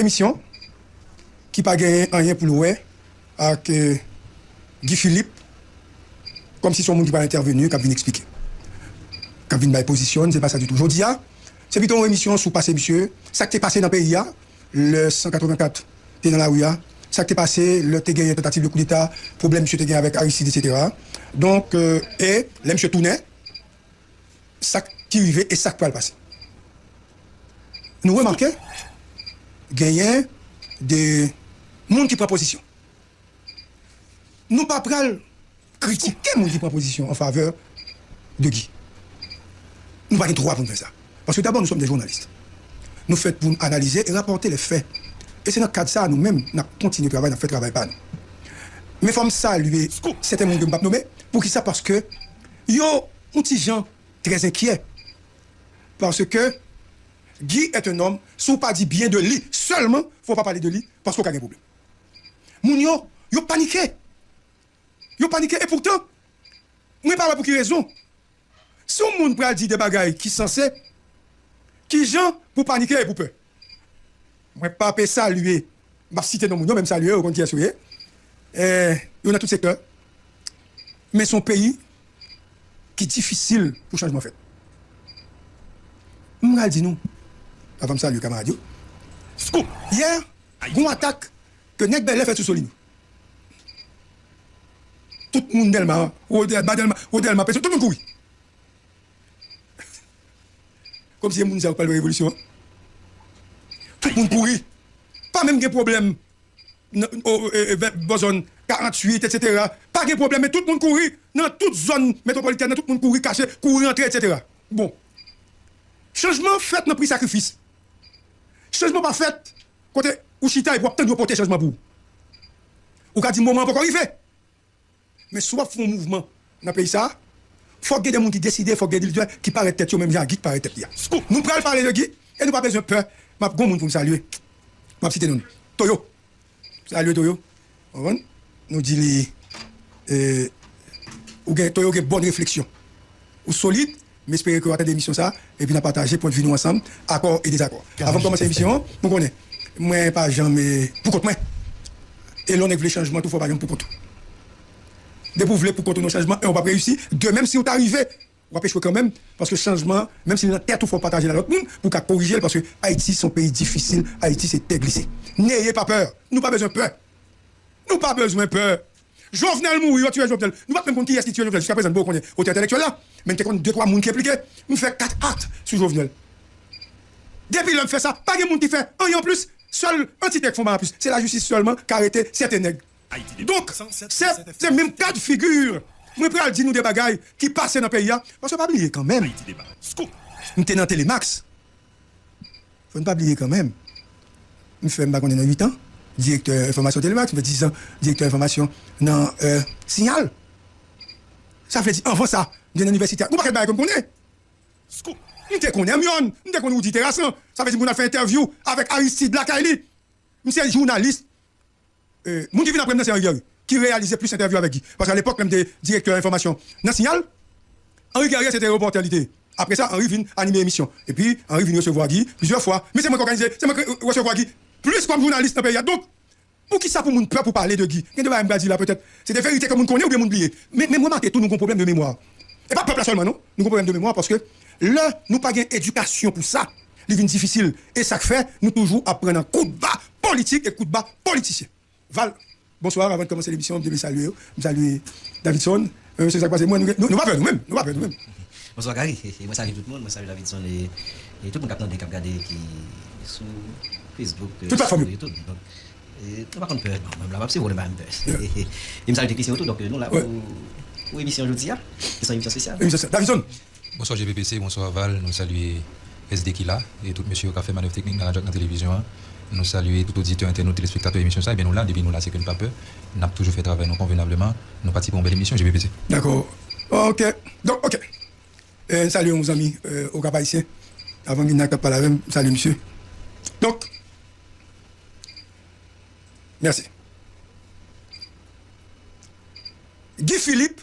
émission qui pas gagné rien pour le avec euh, Guy Philippe comme si son monde qui pas intervenu qui vient expliquer qui vient by position c'est pas ça du tout. Aujourd'hui c'est plutôt une émission sous passé monsieur ça qui t'est passé dans le pays le 184 t'es dans la rue ça qui t'est passé le t'es gagné tentative de coup d'état problème monsieur t'es gagné avec Aristide etc donc euh, et là monsieur tournait ça qui arrivait et ça qui va le passer nous remarquons gagner des gens qui prennent position. Nous pas pral critiquer les gens qui prennent position en faveur de Guy. Nous pas droit pour faire ça. Parce que d'abord, nous sommes des journalistes. Nous faisons pour analyser et rapporter les faits. Et c'est dans le cadre de ça, nous-mêmes, nous continuons de travailler, nous faisons travail pas nous. Mais faut saluer certains gens que je ne nommer. Pour qui ça? Parce que, yo, un petit gens très inquiets. Parce que, Guy est un homme, si pas dit bien de lui, seulement, il ne faut pas parler de lui, parce qu'on a un problème. Moun yo, paniqué. Yo paniqué, et pourtant, moi pas pour quelle raison. Si on moun pral dit des bagailles qui sont censés, qui gens pour paniquer et pour peur. Moi pas saluer, je citer dans mon même saluer, au compte qui Eh, on a tout secteur. Mais son pays qui est difficile pour changement fait. M'gal dit nous avant ça, le camarade. Scoop, hier, une attaque que Nek Belle fait sous Solino. Tout le monde Delma, Odelma, Odelma, tout le monde courit. Comme si les gens n'avaient pas de révolution. Tout le monde courit. Pas même de problème. Besoin 48, etc. Pas de problème, mais tout le monde courit. Dans toute zone métropolitaine, tout le monde courit, caché, courir, entrer, etc. Bon. Changement fait dans prix sacrifice. Changement pas fait. Côté ou chita et pour obtenir porter changement pour. Ou ka dit moment pour arriver. Mais soit font mouvement dans le pays ça, faut que des gens qui décident, faut que des gens qui paraissent tête même gens qui paraissent tête Nous prenons parler de Guy et nous pas besoin de peur. M'a bon monde pour saluer. M'a citer nous. Toyo. Salut Toyo. Nous dit euh ou Toyo une bonne réflexion. Ou solide mais j'espère que vous avez l'émission ça, et puis nous partager point de vue nous ensemble, accords et désaccords. Avant de commencer l'émission, vous connaissez. Moi, pas jamais, pour contre moi. Et l'on est le changement, tout faut pas pour contre. De vous voulez pour contre nos changements, et on va réussir. De même si vous arrivez, on va pêcher quand même, parce que le changement, même si nous tête, il faut partager dans l'autre monde, pour qu'à corriger, parce que Haïti, c'est un pays difficile, Haïti, c'est glissé. N'ayez pas peur. Nous pas besoin de peur. Nous pas besoin de peur. Jovenel mouri, yo tué Jovenel. Nous ne pouvons pas qui est-ce qui tué Jovenel. Jusqu'à présent, beaucoup connaît côté intellectuel là. Mais nous avons deux, trois personnes qui impliqués. Nous faisons quatre actes sur Jovenel. Depuis l'homme fait ça, pas de monde qui fait un en plus. Seul entité qui fait plus. C'est la justice seulement qui a arrêté certains nègres. Donc, c'est même cas de figure. Moi, je dire nous des bagailles qui passent dans le pays. Parce que pas oublier quand même. Nous sommes dans Télémax. Il ne faut pas oublier quand même. Nous faisons un dans 8 ans. Directeur information Télémax, ça fait 10 ans, directeur information dans euh, Signal. Ça fait 10 ans, avant ça, dans l'université. Vous ne pouvez pas comme connaît. Nous te connaissons mieux, nous te connaissons Terrasson. Ça fait dire qu'on a fait interview avec Aristide Lakaili. Nous sommes journaliste. Euh, mon qui vient après c'est qui réalisait plus d'interviews avec lui. Parce qu'à l'époque, même des directeurs d'information dans Signal, Henri Guerrier, c'était reportalité. Après ça, Henri vient animer l'émission. Et puis, Henri vient recevoir Guy plusieurs fois. Mais c'est moi qui organise, c'est moi qui recevoir Guy plus comme journaliste dans le pays. Donc, pour qui ça pour mon peur pour parler de Guy? Qu'est-ce que là peut-être? C'est des vérités que nous connaissons ou bien nous oublier. Mais, mais moi, tout, nous avons un problème de mémoire. Et pas peuple seulement, non? Nous avons un problème de mémoire parce que là, nous n'avons pas d'éducation pour ça. C'est difficile. Et ça fait, nous toujours apprenons coup de bas politique et coup de bas politicien. Val, bonsoir, avant de commencer l'émission, je vais saluer, je saluer Davidson. Euh, c'est moi, nous ne nous, pas nous-mêmes. Nous pas nous-mêmes. Bonsoir, Gary. Moi, salue tout le monde. Moi, salue Davidson et, et tout le monde qui a qui sous Facebook. Toute la famille. YouTube. Donc, et, par contre, même là, c'est vous le même. Il me salue des questions autour, donc nous là, pour émission aujourd'hui, qui sont émission spéciale. Davidson. Bonsoir GPPC, bonsoir Val, nous saluons SD Kila et tout monsieur qui a fait manœuvre technique dans la radio la télévision. Nous saluons tout auditeur, internaute, téléspectateur de l'émission. Ça, et bien nous là, depuis nous là, c'est que nous pas peur. Nous avons toujours fait travail nous convenablement. Nous partis pour une belle émission GPPC. D'accord. Ok. Donc, ok. Euh, salut, mes amis euh, au Cap haïtien. Avant qu'il n'ait pas la même, salut monsieur. Donc, merci. Guy Philippe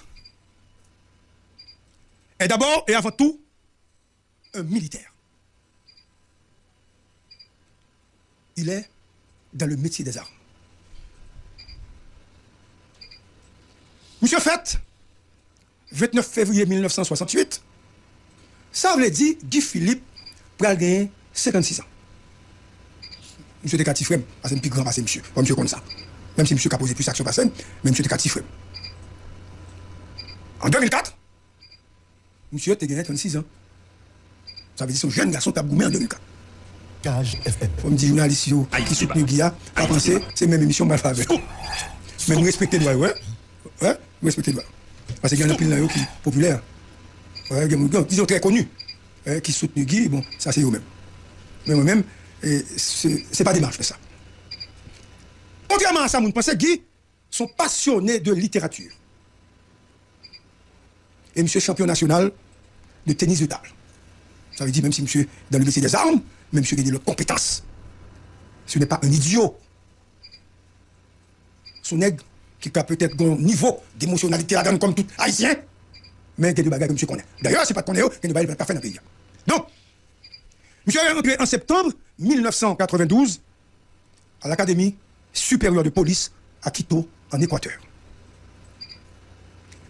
est d'abord et avant tout un militaire. Il est dans le métier des armes. Monsieur fait, 29 février 1968, ça voulait dire Guy Philippe pour gagner 56 ans. Monsieur était quatre frères, parce que plus grand, parce que monsieur, comme monsieur comme ça. Même si monsieur a posé plus d'action par scène, mais monsieur était quatre frères. En 2004, monsieur était gagné 36 ans. Ça veut dire que son jeune garçon t'a goumé en 2004. Cage FM. Comme dit journaliste yo, qui soutient Guilla, pas penser, c'est même émission mal faveur. Mais nous respectons les ouais. Ouais, nous respectons les Parce qu'il y a un pile qui est populaire. Ouais, il y a des gens, disons très connus, hein, qui soutiennent Guy, bon, ça c'est eux-mêmes. Mais moi-même, c'est pas démarche, ça. Contrairement à ça, je pense que Guy sont passionnés de littérature. Et monsieur champion national de tennis de table. Ça veut dire, même si monsieur dans le métier des armes, même monsieur a des compétences. Ce n'est pas un idiot. Son nègre, qui a peut-être un niveau d'émotionnalité comme tout haïtien, mais y a des bagages que monsieur connaît. D'ailleurs, c'est pas de connaître, il y a des bagages pas fait dans le pays. Donc, monsieur est rentré en septembre 1992 à l'Académie supérieure de police à Quito, en Équateur.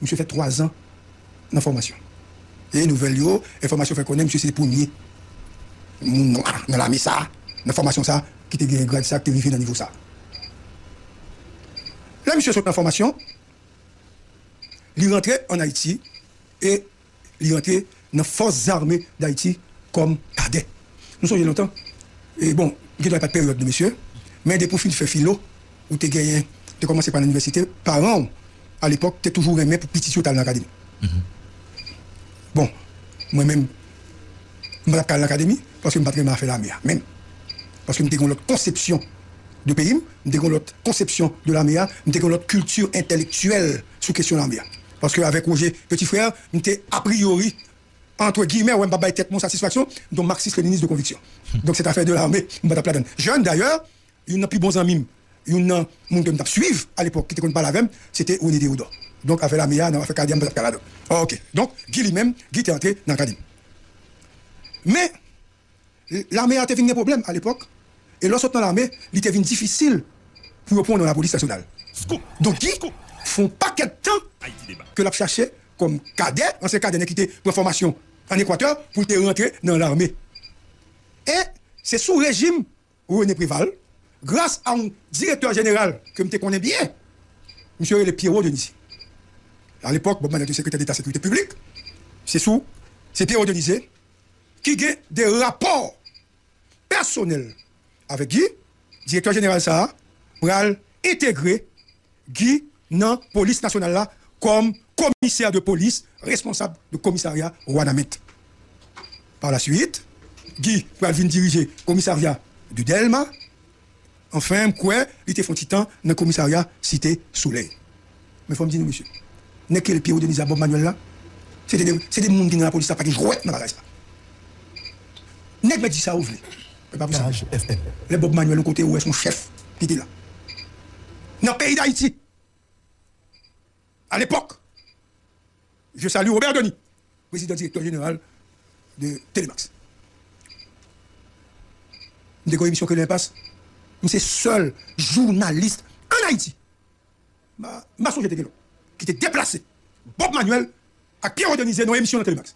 Monsieur fait trois ans en formation. Et nouvelle yo, information fait connaître, monsieur c'est premier. Moun noir, dans l'armée ça, dans formation ça, qui te gagne grade ça, qui te dans le niveau ça. Là, monsieur saute en formation, il rentrait en Haïti et il rentrait dans les forces armées d'Haïti comme cadet. Nous sommes longtemps. Et bon, il n'y a pas de période de monsieur, mais des profils fait philo, où tu gagné, tu commencé par l'université, parents, à l'époque, tu toujours aimé pour petit dans l'académie. Bon, moi-même, je suis à l'académie parce que je ne suis pas fait l'armée, même. Parce que je suis l'autre conception de pays, je suis l'autre conception de l'armée, je suis l'autre culture intellectuelle sur question de l'armée. Parce qu'avec Roger, petit frère, je suis a priori, entre guillemets, je ne tête mon satisfaction, donc marxiste-léniniste de conviction. Donc cette affaire de l'armée, ne pas Jeune d'ailleurs, il y a plus bons amis, il y a un monde que je suivre à l'époque, qui ne pas la même, c'était René Déoudor. Donc, avec la MIA, on a fait Kadim, on a fait Ok. Donc, Guy lui-même, Guy est entré dans Kadim. Mais, l'armée a été un problème à l'époque. Et lorsque dans l'armée, il était difficile pour répondre dans la police nationale. Donc, Guy font pas de temps que l'a cherché comme cadet, ancien cadet qui était pour formation en Équateur, pour te rentrer dans l'armée. Et c'est sous régime René Préval, grâce à un directeur général que je connais bien, M. le Pierrot Denis. À l'époque, Bob secrétaire d'État sécurité publique. C'est sous, c'est Pierre Denisé, qui a des rapports personnels avec Guy, directeur général ça, pour intégrer Guy dans la police nationale là comme commissaire de police responsable du commissariat Wanamet. Par la suite, Guy venir diriger le commissariat du Delma. Enfin, quoi, il était temps dans le commissariat Cité Soleil. Mais il faut me dire, monsieur n'est que le Pierre Denis Bob Manuel là? C'est des, gens qui dans la police, ça pas qui jouent dans la bagage. N'est me dit ça ouvre? Pas pour ça. Le Bob Manuel, le côté où est son chef qui était là. Dans le pays d'Haïti. À l'époque, je salue Robert Denis, président directeur général de Télémax. Des émission que l'impasse. C'est seul journaliste en Haïti. Ma, ma qui était déplacé. Bob Manuel a bien organisé nos émissions de Télémax.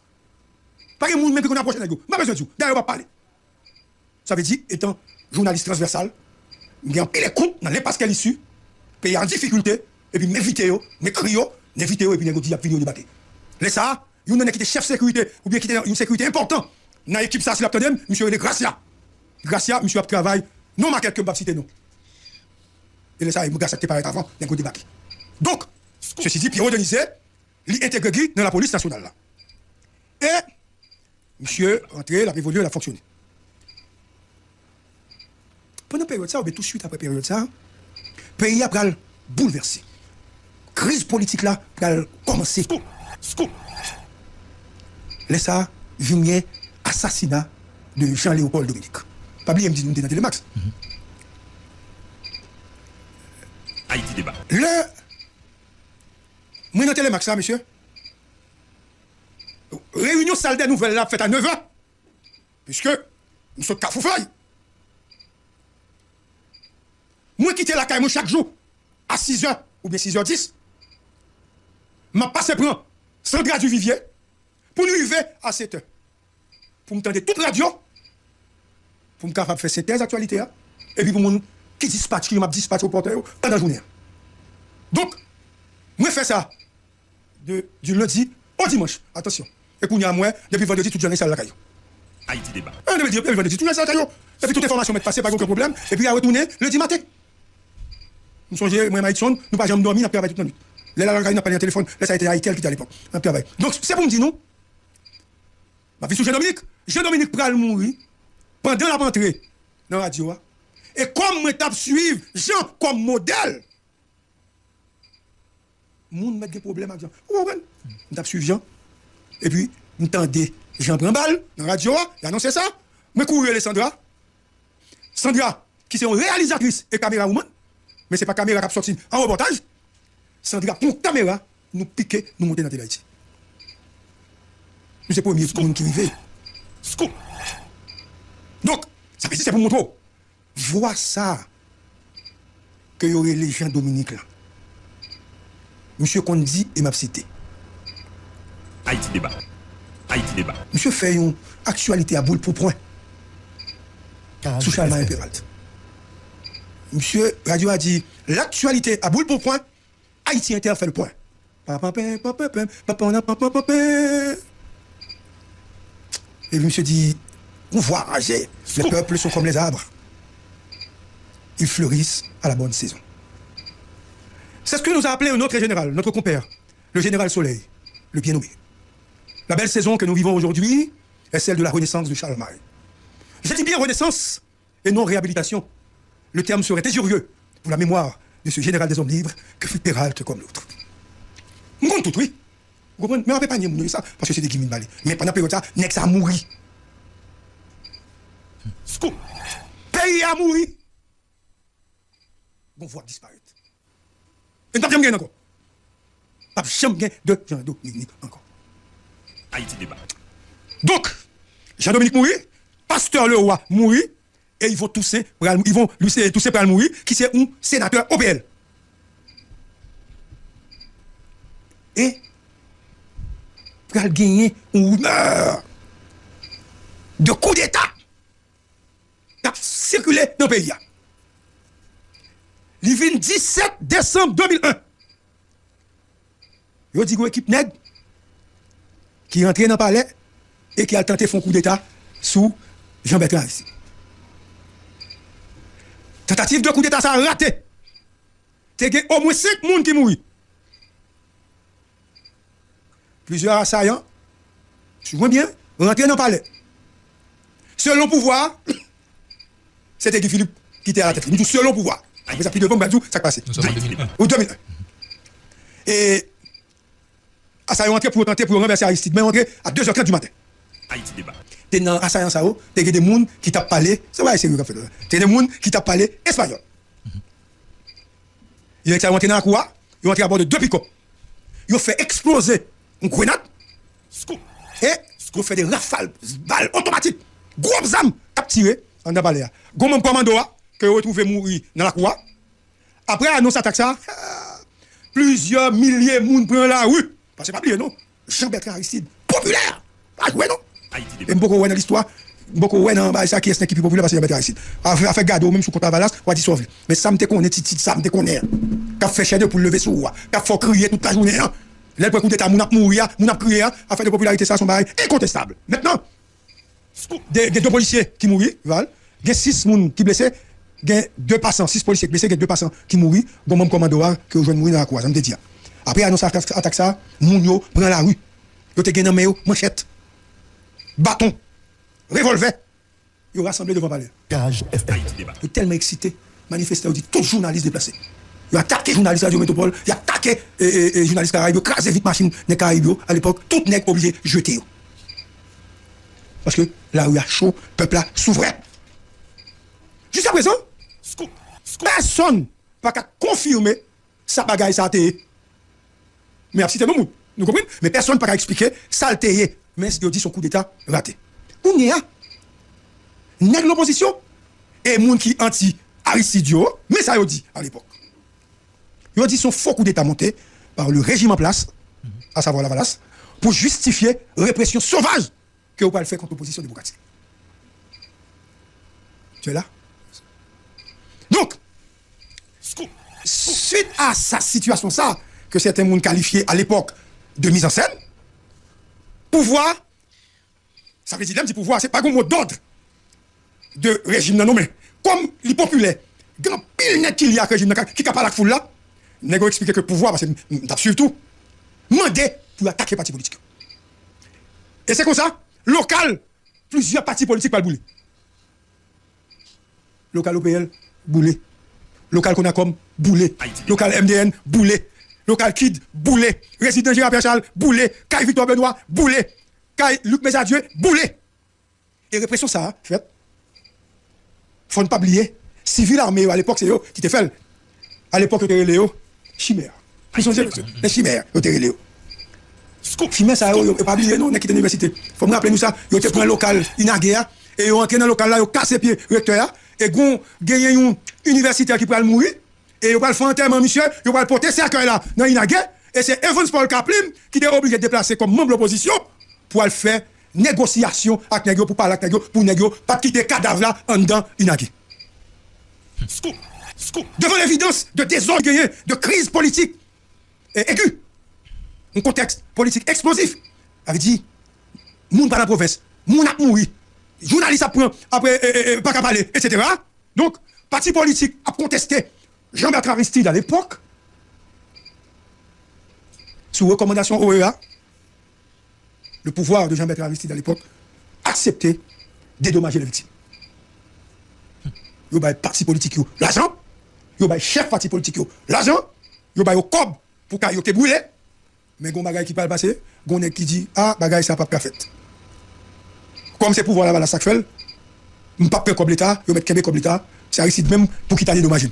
Pas que monde même qu'on approche avec Pas besoin de. D'ailleurs, on va parler. Ça veut dire, étant journaliste transversal, j'ai un pile écoute dans l'espace qu'elle issue, pays en difficulté, et puis m'inviter, m'écrire, m'inviter, et puis négocier, puis débattre. Les ça, il y a qui chef sécurité, ou bien qui était une sécurité importante, dans l'équipe ça, c'est l'abtendem, monsieur est Gracia. Gracia, monsieur a travaillé, non, ma quelqu'un va citer non. Et les ça, il m'a accepté par avant, d'un coup débattre. Donc, Ceci dit, Pierre Denisé, il intègre dans la police nationale. Là. Et, monsieur, rentré, la révolution, il a fonctionné. Pendant la période ça, ou bien tout de suite après la période ça, le pays a bouleversé. Crise politique là, a commencé. Scoop Les ça, vient assassinat de Jean-Léopold Dominique. Pas oublier, me dit, nous dans Télémax. Haïti débat. Le. Moi, dans Télémax, là, monsieur. Réunion salle des nouvelles, là, faite à 9h. Puisque nous sommes cafoufailles. Moi, quitte la caille, chaque jour, à 6h ou bien 6h10. Je passe prend centre radio Vivier, pour nous arriver à 7 heures. Pour me tenter toute radio, pour me capable faire synthèse actualité, et puis pour mon qui dispatche, qui m'a dispatché au porteur pendant la journée. Donc, moi fais ça de, du lundi au dimanche. Attention. Et pour nous, moi, depuis vendredi, toute journée, ça la caillou. Haïti débat. Eh, et depuis vendredi, toute journée, ça la caillou. Et puis toutes les formations m'ont passé, pas aucun problème. Et puis à retourner lundi matin. Nous sommes, moi, Maïtson, nous pas jamais dormi, nous avons travaillé toute la nuit. Les la n'a pas le téléphone, là ça a été Haïtel qui était à l'époque. Donc c'est pour me dire non. Ma fille sous Jean-Dominique, Jean-Dominique pral mourir pendant la rentrée dans la radio. Et comme moi tape suivre Jean comme modèle. Moun met des problèmes avec Jean. Vous comprenez Je tape suivre Jean. Et puis, m'entendez Jean prend balle dans la radio, il annonçait ça. Mais courir les Sandra. Sandra, qui c'est une réalisatrice et caméra woman, mais c'est pas caméra qui a sorti en reportage. Sandra prend caméra, nous piquer, nous monter dans la Haïti. Nous sommes premiers secondes qui vivent. Scoop. Donc, ça veut dire c'est pour montrer. Vois ça que y aurait les gens Dominique là. Monsieur Kondi et m'a cité. Haïti débat. Haïti débat. Monsieur fait une actualité à boule pour point. Ah, Sous Charles Impérial. Monsieur Radio a dit l'actualité à boule pour point. Haïti Inter fait le point. Et monsieur dit, on voit rager. Les peuples sont comme les arbres. Ils fleurissent à la bonne saison. C'est ce que nous a appelé notre général, notre compère, le général Soleil, le bien nommé. La belle saison que nous vivons aujourd'hui est celle de la renaissance du Charlemagne. Je dis bien renaissance et non réhabilitation. Le terme serait injurieux pour la mémoire de ce général des hommes libres que fut Peralt comme l'autre. Nous comptons tout, oui. Vous comprenez? Mais on ne peut pas nier ça parce que c'est des guillemets balais. Mais pendant la période, ça, ça a mouru. Scoop. Pays a mouru. Bon, voix disparaître. Et pas jamais encore. Pas jamais de Jean-Dominique encore. Haïti débat. Donc, Jean-Dominique mourit, pasteur le roi mourit, et ils vont tousser, ils vont lui tousser pour mourir, qui c'est un sénateur OPL. Et pour gagner une rumeur de coup d'État qui a circulé dans le pays. Il vient 17 décembre 2001. Il dit une équipe nègre qui est entrée dans le palais et qui a tenté de faire un coup d'État sous Jean-Bertrand Tentative de coup d'État, ça a raté. Il y a au moins 5 personnes qui mourent. Plusieurs assaillants, je vois bien, rentrés dans le palais. Selon pouvoir, c'était Guy Philippe qui était à la tête. Nous, selon pouvoir. Après ça, plus de bombe, ça passe. Nous sommes en 2001. Ou 2001. Et assaillant rentré pour tenter pour renverser Aristide, mais rentré à 2h30 du matin. Haïti débat. te nan asayan sa ou, te gen de moun ki tap pale, se wè se yon ka fè do la, te gen de moun ki tap pale espanyol. Yon ek sa yon te nan akouwa, yon te aborde de pikop. Yon fè eksplose yon kwenat, skou, e, skou fè de rafal, bal otomatik, grob zam, tap tire, an da pale ya. Goun moun komando wa, ke yon retrouve mouri nan akouwa, apre anons atak sa, plusieurs milliers moun pren la ou, pas se pa plie non, Jean-Bertrand Aristide, populaire, a joué non, Et beaucoup ouais dans l'histoire, beaucoup ouais dans ça qui est qui est plus populaire parce qu'il y a ici. A fait a fait gado même sous compte Valas, on dit sauver. Mais ça me te connaît titi, ça me te connaît. Qu'a fait chaîne pour lever sous qu'a fait crier toute la journée. hein? Là pour écouter ta mon ap mourir, mon ap crier, a fait de popularité ça son bail incontestable. Maintenant, des deux policiers qui mourent, val, des six moun qui blessés, des deux passants, six policiers blessés, des deux passants qui mourent, bon même commando a que rejoindre mourir dans la cour, ça me te dit. Après annonce attaque ça, moun yo prend la rue. Yo te main yo, manchette bâton, revolver, ils ont rassemblé devant le palais. Ils sont tellement excités, manifestants, ils ont dit tout journaliste déplacé. Ils ont attaqué journaliste Radio Métropole, ils ont attaqué eh, eh, eh, journaliste Caraïbes, ils ont crasé vite machine des Caraïbes à l'époque, tout n'est obligé de jeter. Parce que la rue a chaud, le peuple a souverain. Jusqu'à présent, Scoop. Scoop. personne n'a qu'à confirmer sa bagaille, ça a été. Mais à cité nous, nous comprenons Mais personne n'a qu'à expliquer ça a été. Mais il dit son coup d'État raté. Où n'y a Nèg l'opposition? Et moun qui anti Aristidio, mais ça il dit à l'époque. Il dit son faux coup d'État monté par le régime en place, à savoir la Valasse, pour justifier répression sauvage que vous pouvez faire contre l'opposition démocratique. Tu es là? Donc, suite à sa situation, ça, que certains monde qualifiaient à l'époque de mise en scène, pouvoir, ça veut dire, si pouvoir, c'est pas un mot d'ordre de régime non nommé. Comme les populaires, grand pile net qu'il y a régime qui capable la foule là, n'est expliquer que pouvoir, parce que t'as suivi tout, mandé pour attaquer les partis politiques. Et c'est comme ça, local, plusieurs partis politiques par bouler. Local OPL, boulé. Local Conacom, boulé. Haïti. Local MDN, boulé. Local Kid, boulé. Résident Gérard Perchal, boulé. Caille Victor Benoît, boulé. Caille Luc Mesadieu, boulé. Et répression, ça, hein, fait. Faut ne pas oublier. Civil armé, à l'époque, c'est eux qui te fait. À l'époque, ils Léo. Chimère. Ils sont des chimères. Ils étaient Léo. Chimère, ça, ils pas oublié, non, on a quitté l'université. Faut me rappeler nous ça. Ils étaient pris un local inagué, et ils ont entré dans le local là, ils ont cassé pied recteur, et ils ont gagné un universitaire qui peut mourir. et ils vont faire enterrement, monsieur, ils vont porter ce cercueil-là dans Inagé. Et c'est Evans Paul Kaplim qui est obligé de déplacer comme membre de l'opposition pour aller faire négociation avec Negio pour parler avec Negio pour Negio pas quitter le cadavre là en dedans Inagé. Devant l'évidence de désordre de crise politique et aiguë, un contexte politique explosif, avait dit, moun pas la province, moun a mouru, journaliste après, après, pas qu'à parler, etc. Donc, parti politique a contesté Jean-Bertrand Aristide à l'époque, sous recommandation OEA, le pouvoir de Jean-Bertrand Aristide à l'époque, accepté dédommager les victimes. Yo bay parti politique yo l'argent, yo bay chef parti politique yo l'argent, yo bay au cob pour ka yo te brûlé. Mais gon bagay qui parle passer, gon qui dit ah bagay ça pas fait. Comme c'est pouvoir là la actuel, m'pas prendre comme l'état, yo mettre kembe comme l'état, c'est Aristide même pour quitter les dommages.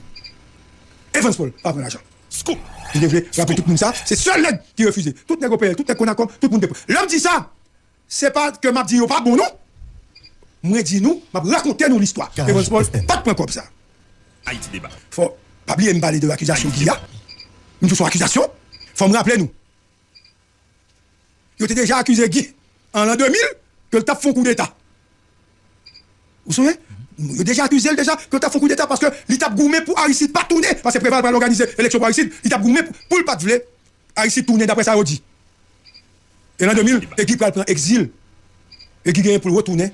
Evans Paul pas prendre l'argent. Scoop. Il devait rappeler tout le monde ça. C'est seul nèg qui refusait. Tout nèg opéré, tout nèg Conacom, tout le monde. L'homme dit ça. C'est pas que m'a dit yo pas bon non. Moi dit nous, m'a raconté nous l'histoire. Evans Paul, pas de point comme ça. Haïti débat. Faut pas oublier me parler de l'accusation qu'il y a. Une toute accusation. Faut me rappeler nous. Il était déjà accusé Guy en l'an 2000 que le tap un coup d'État. Vous vous souvenez? Yo deja akuse el deja Kyo ta fokou d'Etat Paske li tap goumen pou Arisid pa tourne Paske preval pral organize eleksyon pou Arisid Li tap goumen pou l pat vle Arisid tourne d'apre sa yo di E nan 2000 Ekip pral pran exil. E ki genye pou l retourne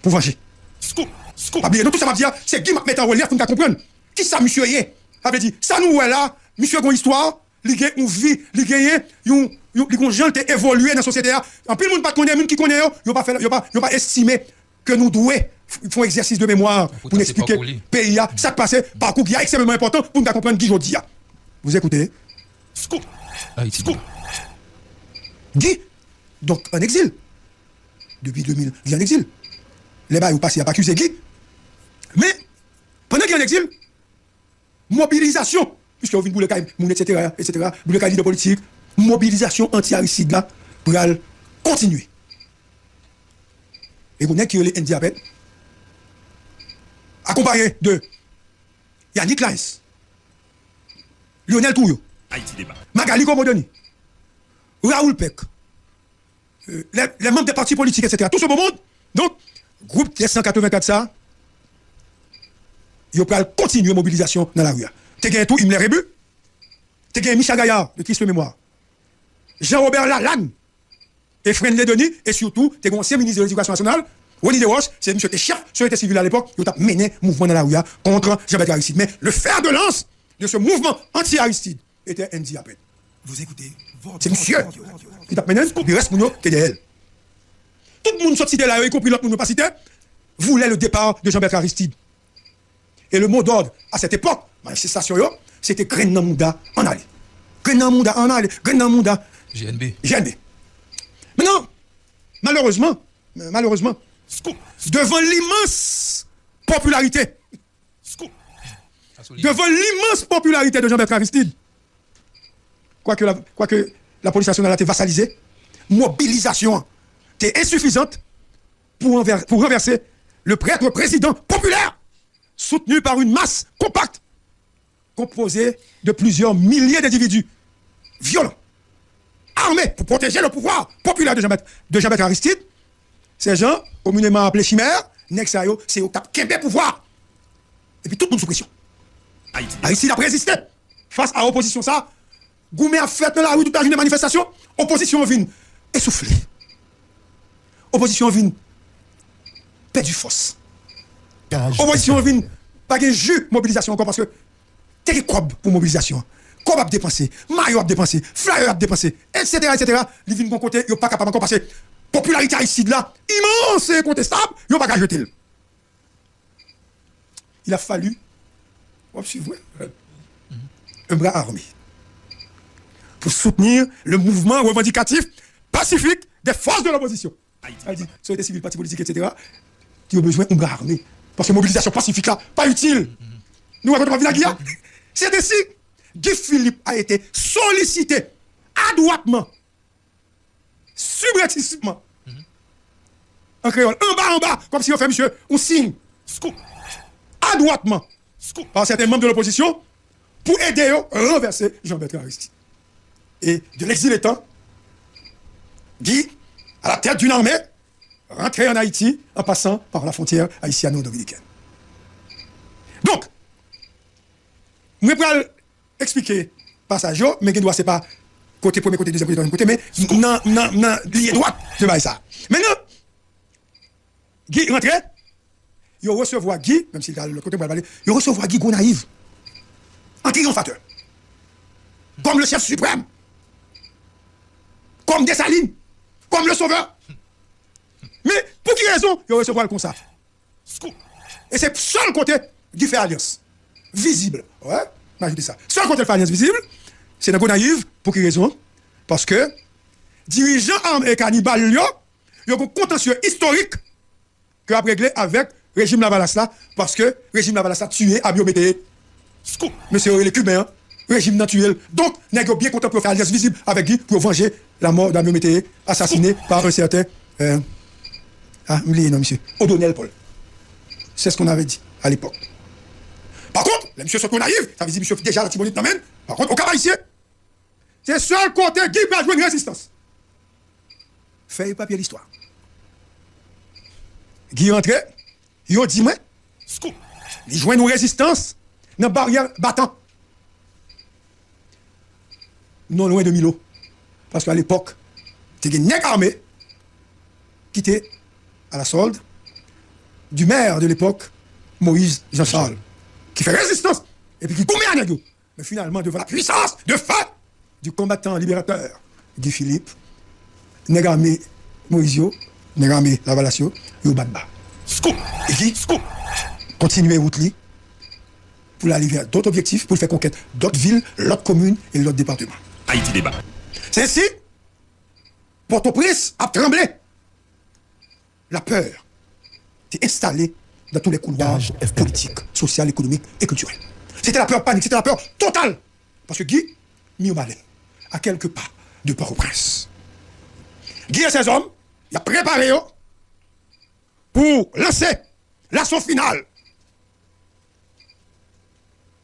Pou vange Scoop Scoop. Pabliye nou tout sa map diya Se Guy Macmet en relief pou nou ta kompren Ki sa misyo ye Pabliye di Sa nou wè la Misyo kon histwa Li genye ou vi Li genye Yon Li kon jen te evolue nan sosyete ya An pil moun pat konen Moun ki konen yo Yo pa estime Ke nou douwe que faire exercice de mémoire pour nous expliquer pays, a, ça qui passe, parcours qui est extrêmement important pour nous comprendre qui je dis. Vous écoutez? Scoop. Haïti. Scoop. Guy, donc en exil. Depuis 2000, il est en exil. Les bails, passez, il n'a pas accusé Guy. Mais, pendant qu'il est en exil, mobilisation, puisque vous venez pour le etc., etc., pour le de politique, mobilisation anti-aristide là, pour aller continuer. Et vous avez qui est le Ndiabet, accompagné de Yannick Laes, Lionel Touyo. Magali Komodoni, Raoul Peck, euh, les, les membres des partis politiques, etc. Tout ce beau monde. Donc, groupe 184 ça, ils peuvent continuer la mobilisation dans la rue. Tu gagné tout, Imler Rebu, tu gagné Michel Gaillard, de triste mémoire, Jean-Robert Lalanne, et Fren Denis, et surtout, tu ancien ministre de l'Éducation nationale, Ronnie Desroches, c'est monsieur qui était chef sur l'état civil à l'époque, il a mené mouvement dans la rue contre Jean-Baptiste Aristide. Mais le fer de lance de ce mouvement anti-Aristide était Andy Appel. Vous écoutez, c'est monsieur qui t'a mené, il reste pour nous que elle. Tout le monde sorti de là, y compris l'autre monde pas cité, voulait le départ de Jean-Bertrand Aristide. Et le mot d'ordre à cette époque, manifestation, yo, c'était Grenamouda en aller. Grenamouda en aller, Grenamouda GNB. GNB. Maintenant, malheureusement, euh, malheureusement. Devant l'immense popularité, devant l'immense popularité de Jean-Bertrand Aristide, quoique la, quoique la police nationale a été vassalisée, mobilisation était insuffisante pour, enver- pour renverser le prêtre président populaire soutenu par une masse compacte, composée de plusieurs milliers d'individus violents, armés pour protéger le pouvoir populaire de Jean-Baptiste Aristide. Ces gens, communément appelés chimères, nex yo, c'est au cap kembe pouvoir. Et puis tout le monde sous pression. Haïti a résisté face à l'opposition ça. Goumé a fait dans la rue toute la journée manifestation, opposition vient essoufflée. Opposition vient perdu force. Opposition vient pas de jus mobilisation encore parce que t'es pour mobilisation. Kob ap depanse, mayo ap depanse, flyer ap depanse, etc. etc. Li vin kon kote, yo pa kapab ankon pase popularité haïtienne là, immense et incontestable, ils pas qu'à jeter. Il a fallu, suit, ouais, un bras armé pour soutenir le mouvement revendicatif pacifique des forces de l'opposition. Haïti société civile, parti politique, etc., qui ont besoin d'un bras armé. Parce que mobilisation pacifique là, pas utile. Nous, racontons pas la guerre. C'est ainsi, Guy Philippe a été sollicité adroitement, subrepticement, en créole, en bas, en bas, comme si on fait, monsieur, on signe, Scoop. adroitement, Scoop. par certains membres de l'opposition pour aider à renverser Jean-Bertrand Aristide. Et de l'exil étant, Guy, à la tête d'une armée, rentré en Haïti en passant par la frontière haïtiano-dominicaine. Donc, je vais expliquer passage, mais je dois c'est pas côté premier, côté deuxième, côté troisième côté, mais non, non, non, lié droite, je vais ça. Maintenant, Guy rentré, il recevoir Guy, même s'il a le côté il recevoir Guy Gonaïve, en triomphateur, comme le chef suprême, comme Dessalines, comme le sauveur. Mais pour quelle raison il recevoir le Scoop. Et c'est seul côté qui fait alliance. Visible. Ouais, ajouté ça. Seul côté qui fait alliance visible, c'est dans Gonaïve. Pour quelle raison? Parce que dirigeants armes et cannibales, ils ont un contentieux historique que a réglé avec le régime Lavalas là, parce que le régime Lavalas a tué à Biomété. Scoop. Monsieur les Cubains, régime naturel. Donc, n'est bien content pour faire alliance visible avec lui pour venger la mort Mété, assassiné par un certain. Euh, ah, oubliez, non, monsieur. O'Donnell Paul. C'est ce qu'on avait dit à l'époque. Par contre, les monsieur sont naïfs, ça veut dire monsieur déjà la Tibonite t'emmène. Par contre, au Cap haïtien, c'est seul côté qui peut jouer une résistance. Feuille papier l'histoire. Guy rentré, il a dit, moi, Scoop. il joue une résistance dans la barrière battant. Non loin de Milo. Parce qu'à l'époque, c'était une armée qui était à la solde du maire de l'époque, Moïse Jean-Charles, qui fait résistance et puis qui commet à. Mais finalement, devant la puissance de feu du combattant libérateur Guy Philippe, yo, nègre armé Lavalasio, yo bat bas. Scoop. Et qui Scoop. continuer route li pour aller vers d'autres objectifs, pour faire conquête d'autres villes, d'autres communes et d'autres départements. Haïti débat. C'est ainsi, Port-au-Prince a tremblé. La peur est installée dans tous les couloirs politiques, sociaux, économiques et culturels. C'était la peur panique, c'était la peur totale. Parce que Guy, mis au malin, à quelques pas de Port-au-Prince. Guy et ses hommes, il a préparé eux pour lancer l'assaut final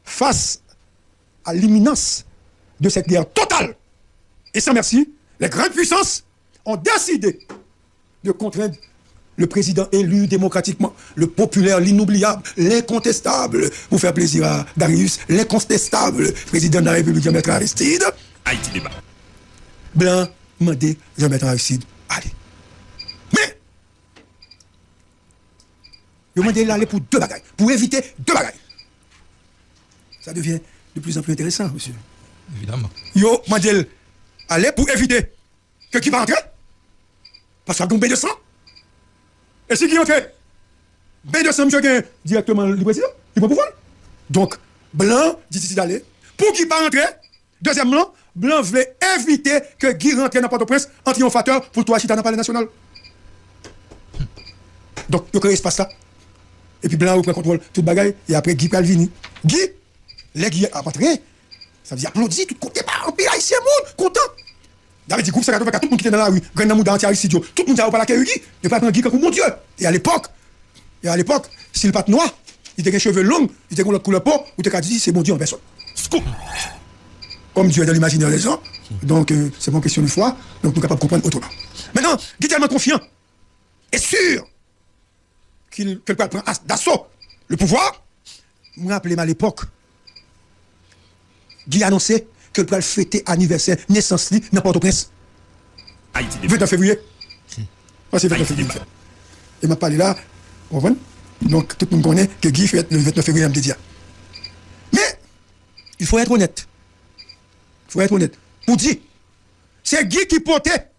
face à l'imminence de cette guerre totale. Et sans merci, les grandes puissances ont décidé de contraindre le président élu démocratiquement, le populaire, l'inoubliable, l'incontestable, pour faire plaisir à Darius, l'incontestable président de la République, Jean-Bertrand Aristide, Haïti débat. blanc, mandé, Jean-Bertrand Aristide, allez. Mais, il demandé d'aller pour deux bagailles, pour éviter deux bagailles. Ça devient de plus en plus intéressant, monsieur. Évidemment. Yo, Mandel, allez pour éviter que qui va entrer Parce qu'il y a un bain de sang. Et si qui entre Bain de sang, monsieur, gagne directement le président, il peut pouvoir. Donc, Blanc dit ici d'aller. Pour qui pas entrer Deuxièmement, Blanc voulait éviter que Guy rentre dans Port-au-Prince en triomphateur pour toi, Chita dans le palais national. Donc, il a espace là. Et puis Blanc reprend contrôle toute bagaille. Et après, Guy Calvini. Guy, les Guy a rentré. Ça veut dire applaudit, tout côté par haïtien, monde, content. D'ailleurs, dit groupe 54, tout le monde qui était dans la rue, Grand dans Thierry Studio, tout le monde a pas la Guy, ne pas prendre Guy comme mon Dieu. Et à l'époque, et à l'époque, s'il pas noir, il a des cheveux longs, il a l'autre couleur peau, ou tu as dit c'est mon Dieu en personne. Scoop. Comme Dieu est dans l'imaginaire des gens, donc euh, c'est pas une question de foi, donc nous sommes capables de comprendre autrement. Maintenant, qui est tellement confiant et sûr qu'il que le prend as- d'assaut le pouvoir, je me rappelle à l'époque, Guy a annoncé que le pral fêter anniversaire, naissance li, dans Port-au-Prince, Haïti débat. 29 février. Ah, c'est 29 Haïti février. Et m'a parlé là, vous comprenez? Donc tout le monde connaît que Guy fait le 29 février, me dit. Mais, il faut être honnête. Faut être honnête. Pour dire, c'est Guy qui portait,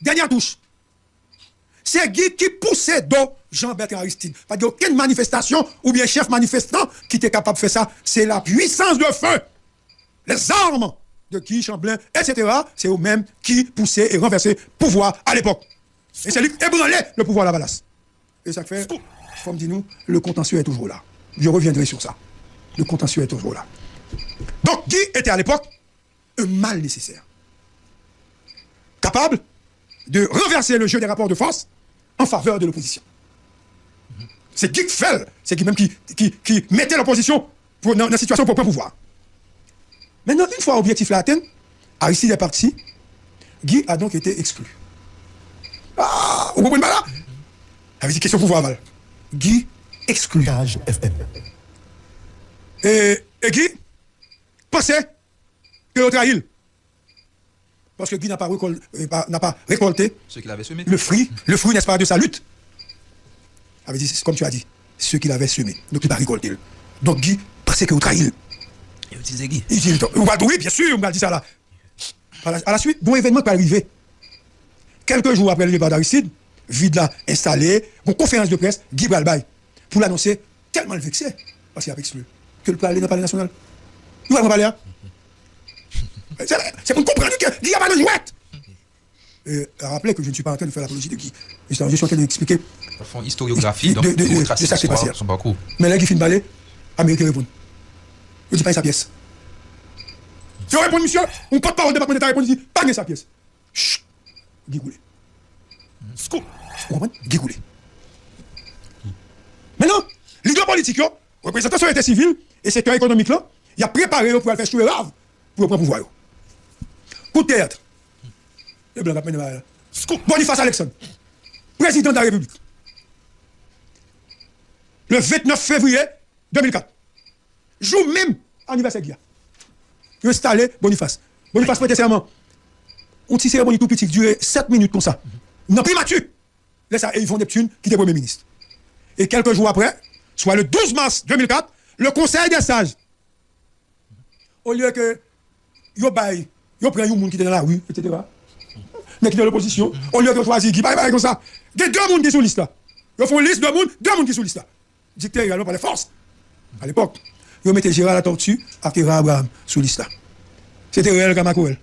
dernière touche. C'est Guy qui poussait dans Jean-Bertrand Aristide. Pas aucune manifestation ou bien chef manifestant qui était capable de faire ça. C'est la puissance de feu. Les armes de Guy Champlain, etc. C'est eux-mêmes qui poussaient et renversaient le pouvoir à l'époque. Et c'est lui qui ébranlait le pouvoir à la balasse. Et ça fait, comme dit nous, le contentieux est toujours là. Je reviendrai sur ça. Le contentieux est toujours là. Donc, Guy était à l'époque un mal nécessaire. Capable de renverser le jeu des rapports de force en faveur de l'opposition. C'est Guy Fell, c'est qui même qui, qui, qui mettait l'opposition pour- dans dans la situation pour prendre pouvoir. Maintenant, une fois l'objectif là atteint, Aristide est parti, Guy a donc été exclu. Ah, vous comprenez pas là Avec dit question pouvoir, Val. Guy exclu. Et, et Guy pensait que l'autre trahi. Parce que Guy n'a pas, euh, pas- n'a pas récolté Ce qu'il avait semé. le fruit, le fruit, n'est-ce pas, de sa lutte. Avait dit, comme tu as dit, ce qu'il avait semé. Donc il n'a pas récolté. Donc Guy pensait que vous trahi. Et utiliser Guy. Il dit, on va, oui, bien sûr, on m'a dit ça là. À la, à la suite, bon événement qui arrivé. Quelques jours après le départ d'Aristide, vide là, installé, une conférence de presse, Guy Bralbaye, pour l'annoncer, tellement le vexé, parce qu'il a exclu, que le palais dans le palais national. Vous mon palais, hein? C'est c'est pour comprendre que Guy a pas de jouette. Et rappelez que je ne suis pas en train de faire l'apologie de Guy. Je suis en train d'expliquer. Au fond, historiographie, De- donc de- de- de ça l'histoire, passé. son parcours. Mais là, Guy finit de balai, Américain répond. Je dis pas sa pièce. Je réponds, monsieur, on porte-parole du département d'État répond, il dit, pas sa pièce. Chut, Guy Goulet. Scoop. Vous comprenez? Guy Goulet. Maintenant, leader politique, de la société civile et secteur économique, là, il a préparé pour aller faire chouer rave pour prendre pouvoir. Coup théâtre. Le blanc va là. Scoop. Boniface Alexandre, président de la République. Le 29 février 2004. Jour même anniversaire Guy. Il a installé Boniface. Boniface prêtait serment. On petit cérémonie tout petit durait 7 minutes comme ça. Non, primature. Laisse ça, et Yvon Neptune qui était Premier ministre. Et quelques jours après, soit le 12 mars 2004, le Conseil des sages, au lieu que yo Yo pren yon moun ki te nan la rue, etc. Nek ki te l'opposition, on lui a choisi qui, pareil, pareil comme ça. Des deux moun qui sont liste là. Yo font liste de moun, deux moun qui sont liste là. Dicté également par les forces. À l'époque, yo mettez Gérard la tortue, Akira Abraham sous liste là. C'était réel comme Akoel.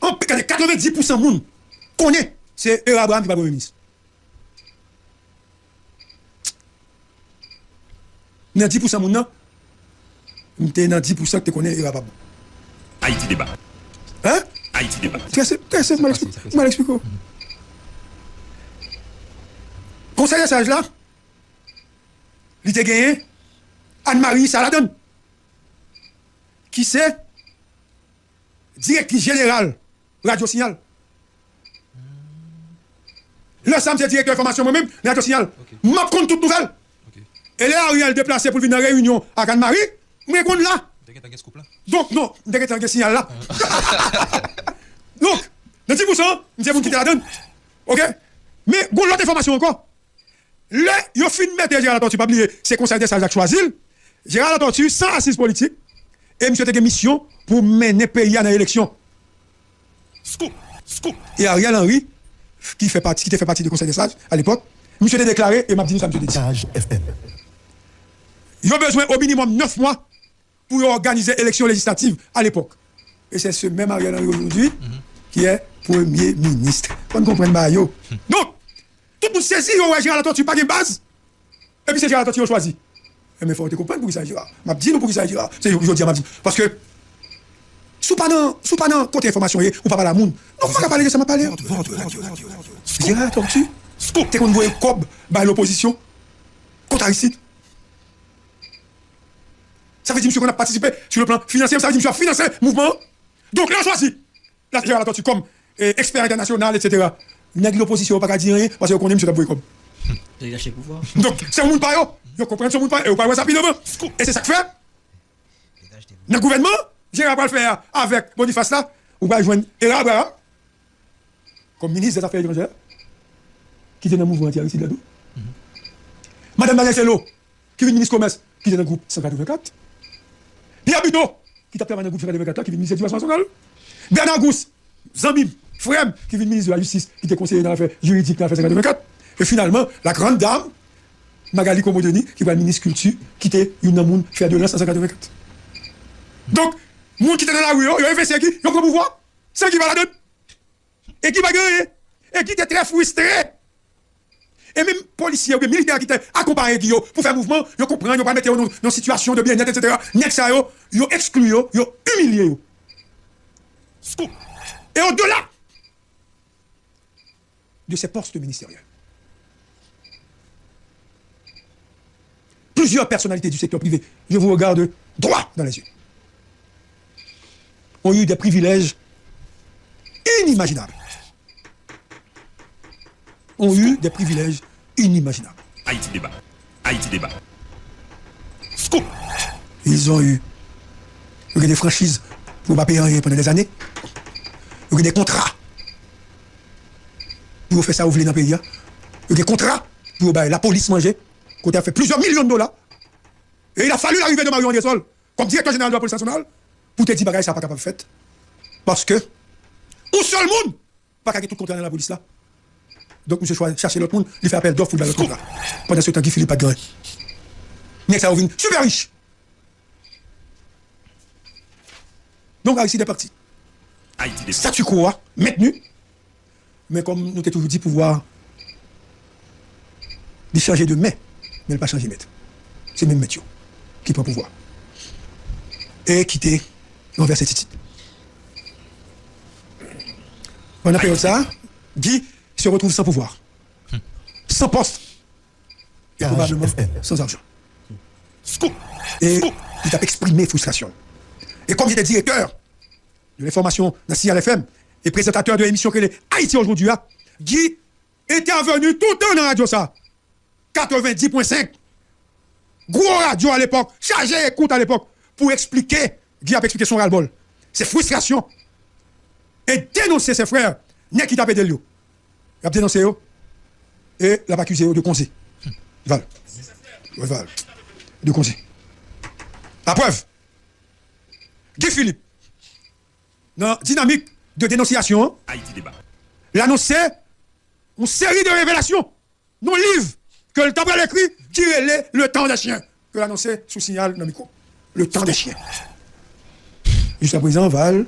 En 90% moun connaît, c'est Abraham qui va premier ministre. Dans 10% moun nan, dans 10% que tu connais, il va pas bon. Haïti débat. Hein Haïti débat. Très simple, mal expliqué. Conseil de sage là, il était gagné Anne-Marie Saladon, qui c'est directrice générale Radio Signal. L'ensemble, c'est directeur de formation moi-même, Radio Signal. Je compte toute nouvelle. Et là, Ariel déplacé pour venir en réunion à Anne-Marie, je compte là. Donc, non, que tu as un signal là. Donc, dans 10%, nous avons quitté la donne. OK? Mais, bon, l'autre information encore. Là, il a fini de mettre Gérard Latortu, pas oublier, c'est conseil des sages à choisir. Gérard Latortu, sans assise politique, et monsieur a une mission pour mener le pays à l'élection. Scoop. Scoop. Et Ariel Henry, qui fait partie, qui était fait partie du conseil des sages à l'époque, monsieur a déclaré, et m'a dit, ça, monsieur a dit. FM. Ils ont besoin au minimum 9 mois pour organiser l'élection législative à l'époque. Et c'est ce même Ariel Henry aujourd'hui mm -hmm. qui est Premier ministre. On ne comprend pas. Yo. Mm -hmm. Donc, tout pour saisir, ouais, Gérald Tortue, pas de base. Et puis c'est Gérald Tortue qui choisi. Eh, mais il faut te comprendre pour qui ça Gérald. Je dis nous pour qui ça Gérald. C'est aujourd'hui, je dis. Parce que, sous pas dans, sous pas dans côté information, eh, ou pas par la monde. Non, pas parler de ça, m'a parlé. Gérald Tortue, t'es qu'on voit un cob, l'opposition, contre Aristide. Ça veut dire, monsieur, qu'on a participé sur le plan financier, ça veut dire, monsieur, a financé le mouvement. Donc, là, on choisit. Là, c'est la tortue comme eh, expert international, etc. Nèg l'opposition, pas dire rien, parce qu'on connaît monsieur Daboué comme. Pouvoir. Donc, c'est un monde pas yo. Vous comprenez ce monde pas, et vous ça rapidement. Et c'est ça que fait. Dans le gouvernement, j'ai pas le faire avec Boniface là, ou va joindre Era Abraham, comme ministre des Affaires étrangères, qui était dans le mouvement anti-Aristide Ladou. Madame Marcelo, qui est ministre commerce, qui est dans le groupe 184. Pierre Buto, qui tape dans le groupe 184, qui est ministre de l'Éducation nationale. Bernard Gousse, Zambim, Frem, qui est ministre de la Justice, qui était conseiller dans l'affaire juridique dans l'affaire 184. Et finalement, la grande dame, Magali Komodeni, qui va ministre culture, qui était une monde faire de l'an 184. Donc, monde qui était dans la rue, il a investi qui, il a le pouvoir, c'est qui va la donner. Et qui va gagner? Et qui était très frustré? Et même policiers ou militaires qui étaient accompagnés pour faire mouvement, ils comprennent, ils pas mettre dans une situation de bien-être, etc. Net ça, ils ont exclu, ils ont humilié. yo. Scoop. Et au-delà de ces postes ministériels, plusieurs personnalités du secteur privé, je vous regarde droit dans les yeux, ont eu des privilèges inimaginables. Ont eu des privilèges inimaginables. Haïti débat. Haïti débat. Scoop. Ils ont eu, eu des franchises pour ne pas payer rien pendant des années. Eu des contrats pour faire ça ouvrir dans le pays. Il y a eu des contrats pour bah, la police manger. Quand a fait plusieurs millions de dollars. Et il a fallu l'arrivée de Marion André-Sol comme directeur général de la police nationale pour te dire que ça n'a pas capable de faire. Parce que, au seul monde, pas qu'à tout contrat dans la police là. Donc, monsieur choisit chercher l'autre monde, il fait appel d'offres pour le contrat. Pendant ce temps, Guy Philippe a gagné. Mais ça ouvert super riche. Donc, Aristide est parti. Haïti débat. Statu quo a maintenu. Mais comme nous t'ai toujours dit, pouvoir de changer de main, mais ne pas changer de maître. C'est même maître qui prend pouvoir. Et quitter envers cette titre. On appelle ça, Guy se retrouve sans pouvoir, sans poste, et probablement sans argent. Scoop. Et Scoop. il a exprimé frustration. Et comme j'étais directeur de l'information dans CRFM et présentateur de l'émission que les Haïti aujourd'hui, a, Guy était venu tout le temps dans la radio ça. 90.5. Gros radio à l'époque, chargé écoute à l'époque, pour expliquer, Guy a expliqué son ras-le-bol. Ses frustrations. Et dénoncer ses frères, n'est qui tapé de lui? Il a dénoncé. Et il a accusé eux de conseil. Val. Val. De conseil. La preuve. Guy Philippe, dans dynamique de dénonciation, Haïti débat. l'annonçait une série de révélations le livre que le tableau écrit qui est le temps des chiens, que l'annonçait sous signal dans le micro. Le temps des chiens. Jusqu'à présent, Val,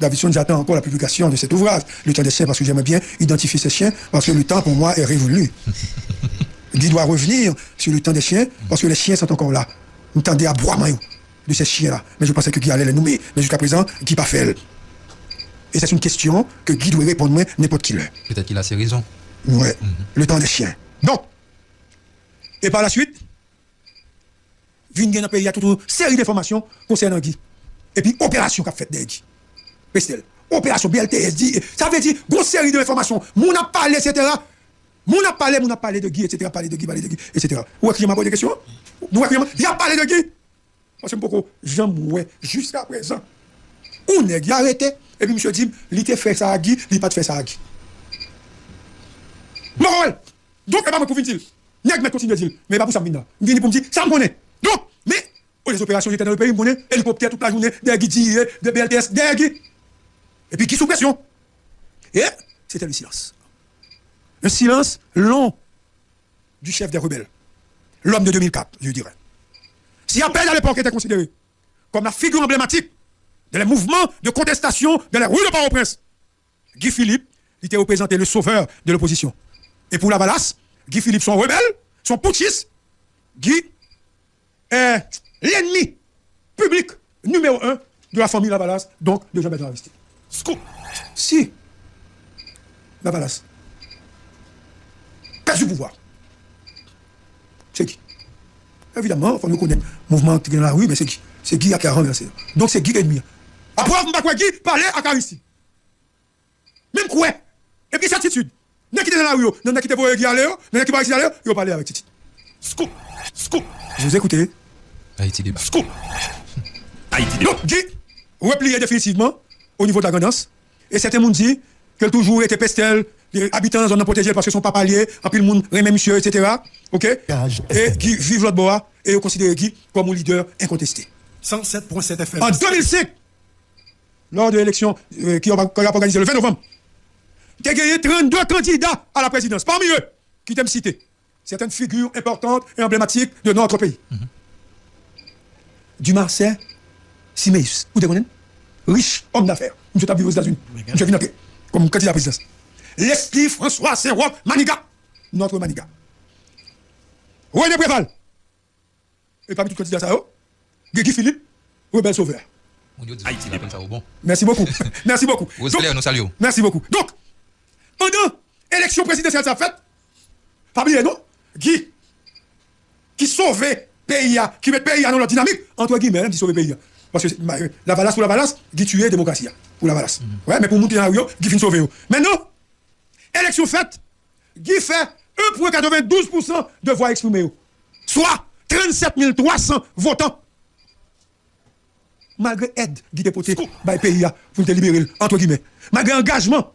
Davidson j'attends encore la publication de cet ouvrage, Le temps des chiens, parce que j'aimerais bien identifier ces chiens, parce que le temps pour moi est révolu. Guy doit revenir sur le temps des chiens, parce que les chiens sont encore là. Nous tendez à boire de ces chiens-là. Mais je pensais que Guy allait les nommer. Mais jusqu'à présent, Guy pas fait. Et c'est une question que Guy doit répondre moi, n'importe qui l'est. Peut-être qu'il a ses raisons. Ouais, le temps des chiens. Donc, et par la suite, vient dans le pays, il y a toute une série d'informations concernant Guy. Et puis, opération qu'a fait de Guy. Pestel. Opération BLTS dit, ça veut dire, grosse série de informations. Mon a parlé, etc. Mon a parlé, mon a parlé de Guy, etc. Parlé de Guy, parlé de Guy, etc. Vous avez m'a posé des questions? Vous avez il a parlé de Guy? Moi, c'est beaucoup. J'en mouais jusqu'à présent. On est arrêté. Et puis, monsieur dit, il était fait ça à Guy, il pas fait ça à Guy. Moral! Donc, il va me convaincre. Nèg me continue de dire, mais pas pour ça, Mina. Il vient pour me dire, ça me connaît. Donc, mais, oh, les opérations, j'étais dans le pays, me connaît, hélicoptère toute la journée, des Guy, des BLTS, des Guy. Et puis, qui sous pression? Et, c'était le silence. Un silence long du chef des rebelles. L'homme de 2004, je dirais. Si à peine à l'époque était considéré comme la figure emblématique de les mouvements de contestation dans les rues de Port-au-Prince, Guy Philippe il était représenté le sauveur de l'opposition. Et pour la balasse, Guy Philippe, son rebelle, son putschiste, Guy est l'ennemi public numéro un de la famille Lavalas, donc de Jean-Bertrand Aristide. Scoop. Si Lavalas perd du pouvoir, c'est qui? Évidemment, il faut nous connaître. Mouvement qui est dans la rue, mais c'est qui? C'est Guy qui a renversé? Donc c'est Guy qui est ennemi. Après, on va pas Guy parler à Caristi. Même quoi Et puis certitude. N'a qui est dans la rue, n'a qui est pour Guy aller, n'a qui pas ici aller, il va parler avec Titi. Scoop. Scoop. Je vous écoutez. Haïti débat. Scoop. Haïti débat. Donc, Guy, replié définitivement au niveau de la grandance. Et certains m'ont dit qu'elle toujours était pestel, des habitants dans zone non protégée parce que son papa lié, en plus le monde remet monsieur, etc. OK? Et Guy vive l'autre bois et on considère Guy comme un leader incontesté. 107.7 FM. En 2005, lors de l'élection euh, qui a qui a organisé le 20 novembre, tu as gagné 32 candidats à la présidence. Parmi eux, qui t'aiment citer certaines figures importantes et emblématiques de notre pays. Du Marseille, Simeus, vous connaissez riche homme d'affaires. Monsieur Tabi aux États-Unis. Monsieur Vinapé, comme candidat à la présidence. L'esprit François Saint-Roch Maniga. Notre Maniga. René Préval. Et parmi tout candidat ça, oh, Guy Philippe, Rebel Sauveur. Haïti dépend ça au bon. Merci beaucoup. Merci beaucoup. Vous nous saluons. Merci beaucoup. Donc, pendant l'élection présidentielle ça fait, Fabien, non? Guy, qui sauve pays, qui met pays dans la dynamique, entre guillemets, qui sauve pays. Parce que euh, la balance pour la balance, qui tue la démocratie. Pour la balance. Mm. Mm-hmm. Ouais, mais pour monter dans la rue, qui finit sauver. Mais non, élection faite, qui fait 1,92% de voix exprimées. Soit 37 300 votants. Malgré aide qui est portée par le pays pour te libérer, entre guillemets. Malgré engagement